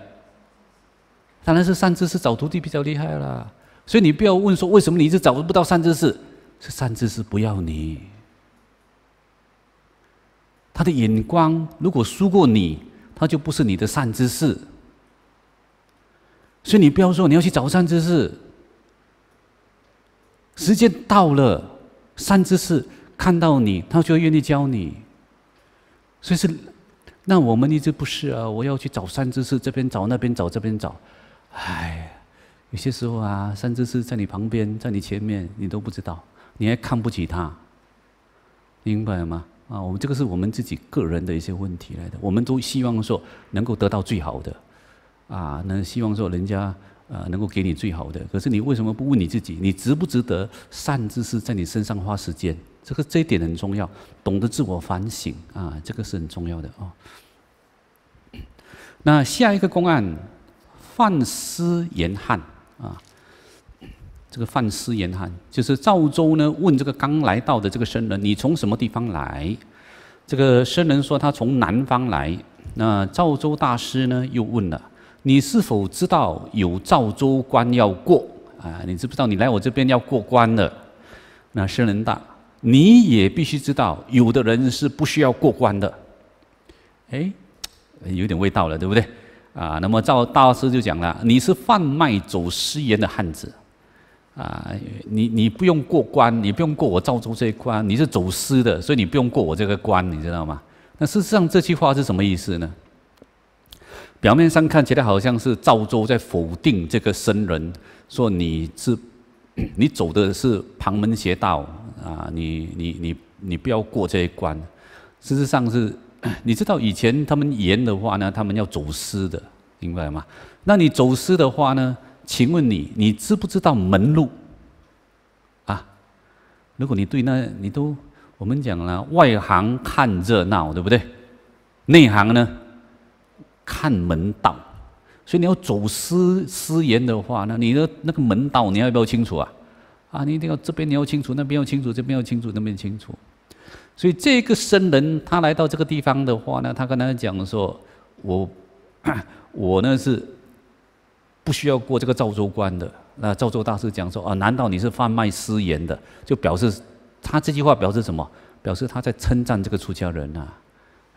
[SPEAKER 1] 当然是善知识找徒弟比较厉害啦。所以你不要问说为什么你一直找不到善知识，是善知识不要你。他的眼光如果输过你，他就不是你的善知识。所以你不要说你要去找善知识，时间到了。善知识看到你，他就愿意教你。所以是，那我们一直不是啊！我要去找善知识，这边找那边找这边找，哎，有些时候啊，善知识在你旁边，在你前面，你都不知道，你还看不起他，明白吗？啊，我们这个是我们自己个人的一些问题来的。我们都希望说能够得到最好的，啊，那希望说人家。啊，能够给你最好的，可是你为什么不问你自己？你值不值得善知识在你身上花时间？这个这一点很重要，懂得自我反省啊，这个是很重要的啊。那下一个公案，范思言汉啊，这个范思言哈就是赵州呢问这个刚来到的这个僧人，你从什么地方来？这个僧人说他从南方来。那赵州大师呢又问了。你是否知道有赵州关要过啊？你知不知道你来我这边要过关的？那僧人大，你也必须知道，有的人是不需要过关的。哎，有点味道了，对不对？啊，那么赵大师就讲了，你是贩卖走私盐的汉子啊，你你不用过关，你不用过我赵州这一关，你是走私的，所以你不用过我这个关，你知道吗？那事实上这句话是什么意思呢？表面上看起来好像是赵州在否定这个僧人，说你是 你走的是旁门邪道啊，你你你你不要过这一关。事实上是，你知道以前他们严的话呢，他们要走私的，明白吗？那你走私的话呢？请问你，你知不知道门路？啊，如果你对那，你都我们讲了，外行看热闹，对不对？内行呢？看门道，所以你要走私私盐的话，那你的那个门道你要不要清楚啊？啊，你一定要这边你要清楚，那边要清楚，这边要清楚，那边清楚。所以这个僧人他来到这个地方的话呢，他跟他讲说：“我 我呢是不需要过这个赵州关的。”那赵州大师讲说：“啊，难道你是贩卖私盐的？”就表示他这句话表示什么？表示他在称赞这个出家人啊。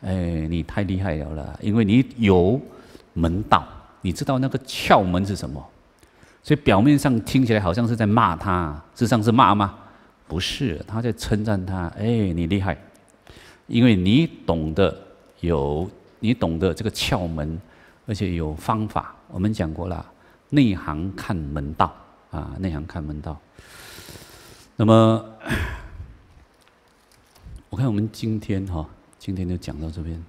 [SPEAKER 1] 哎，你太厉害了啦！因为你有门道，你知道那个窍门是什么，所以表面上听起来好像是在骂他，实际上是骂吗？不是，他在称赞他。哎，你厉害，因为你懂得有，你懂得这个窍门，而且有方法。我们讲过了，内行看门道啊，内行看门道。那么，我看我们今天哈。今天就讲到这边。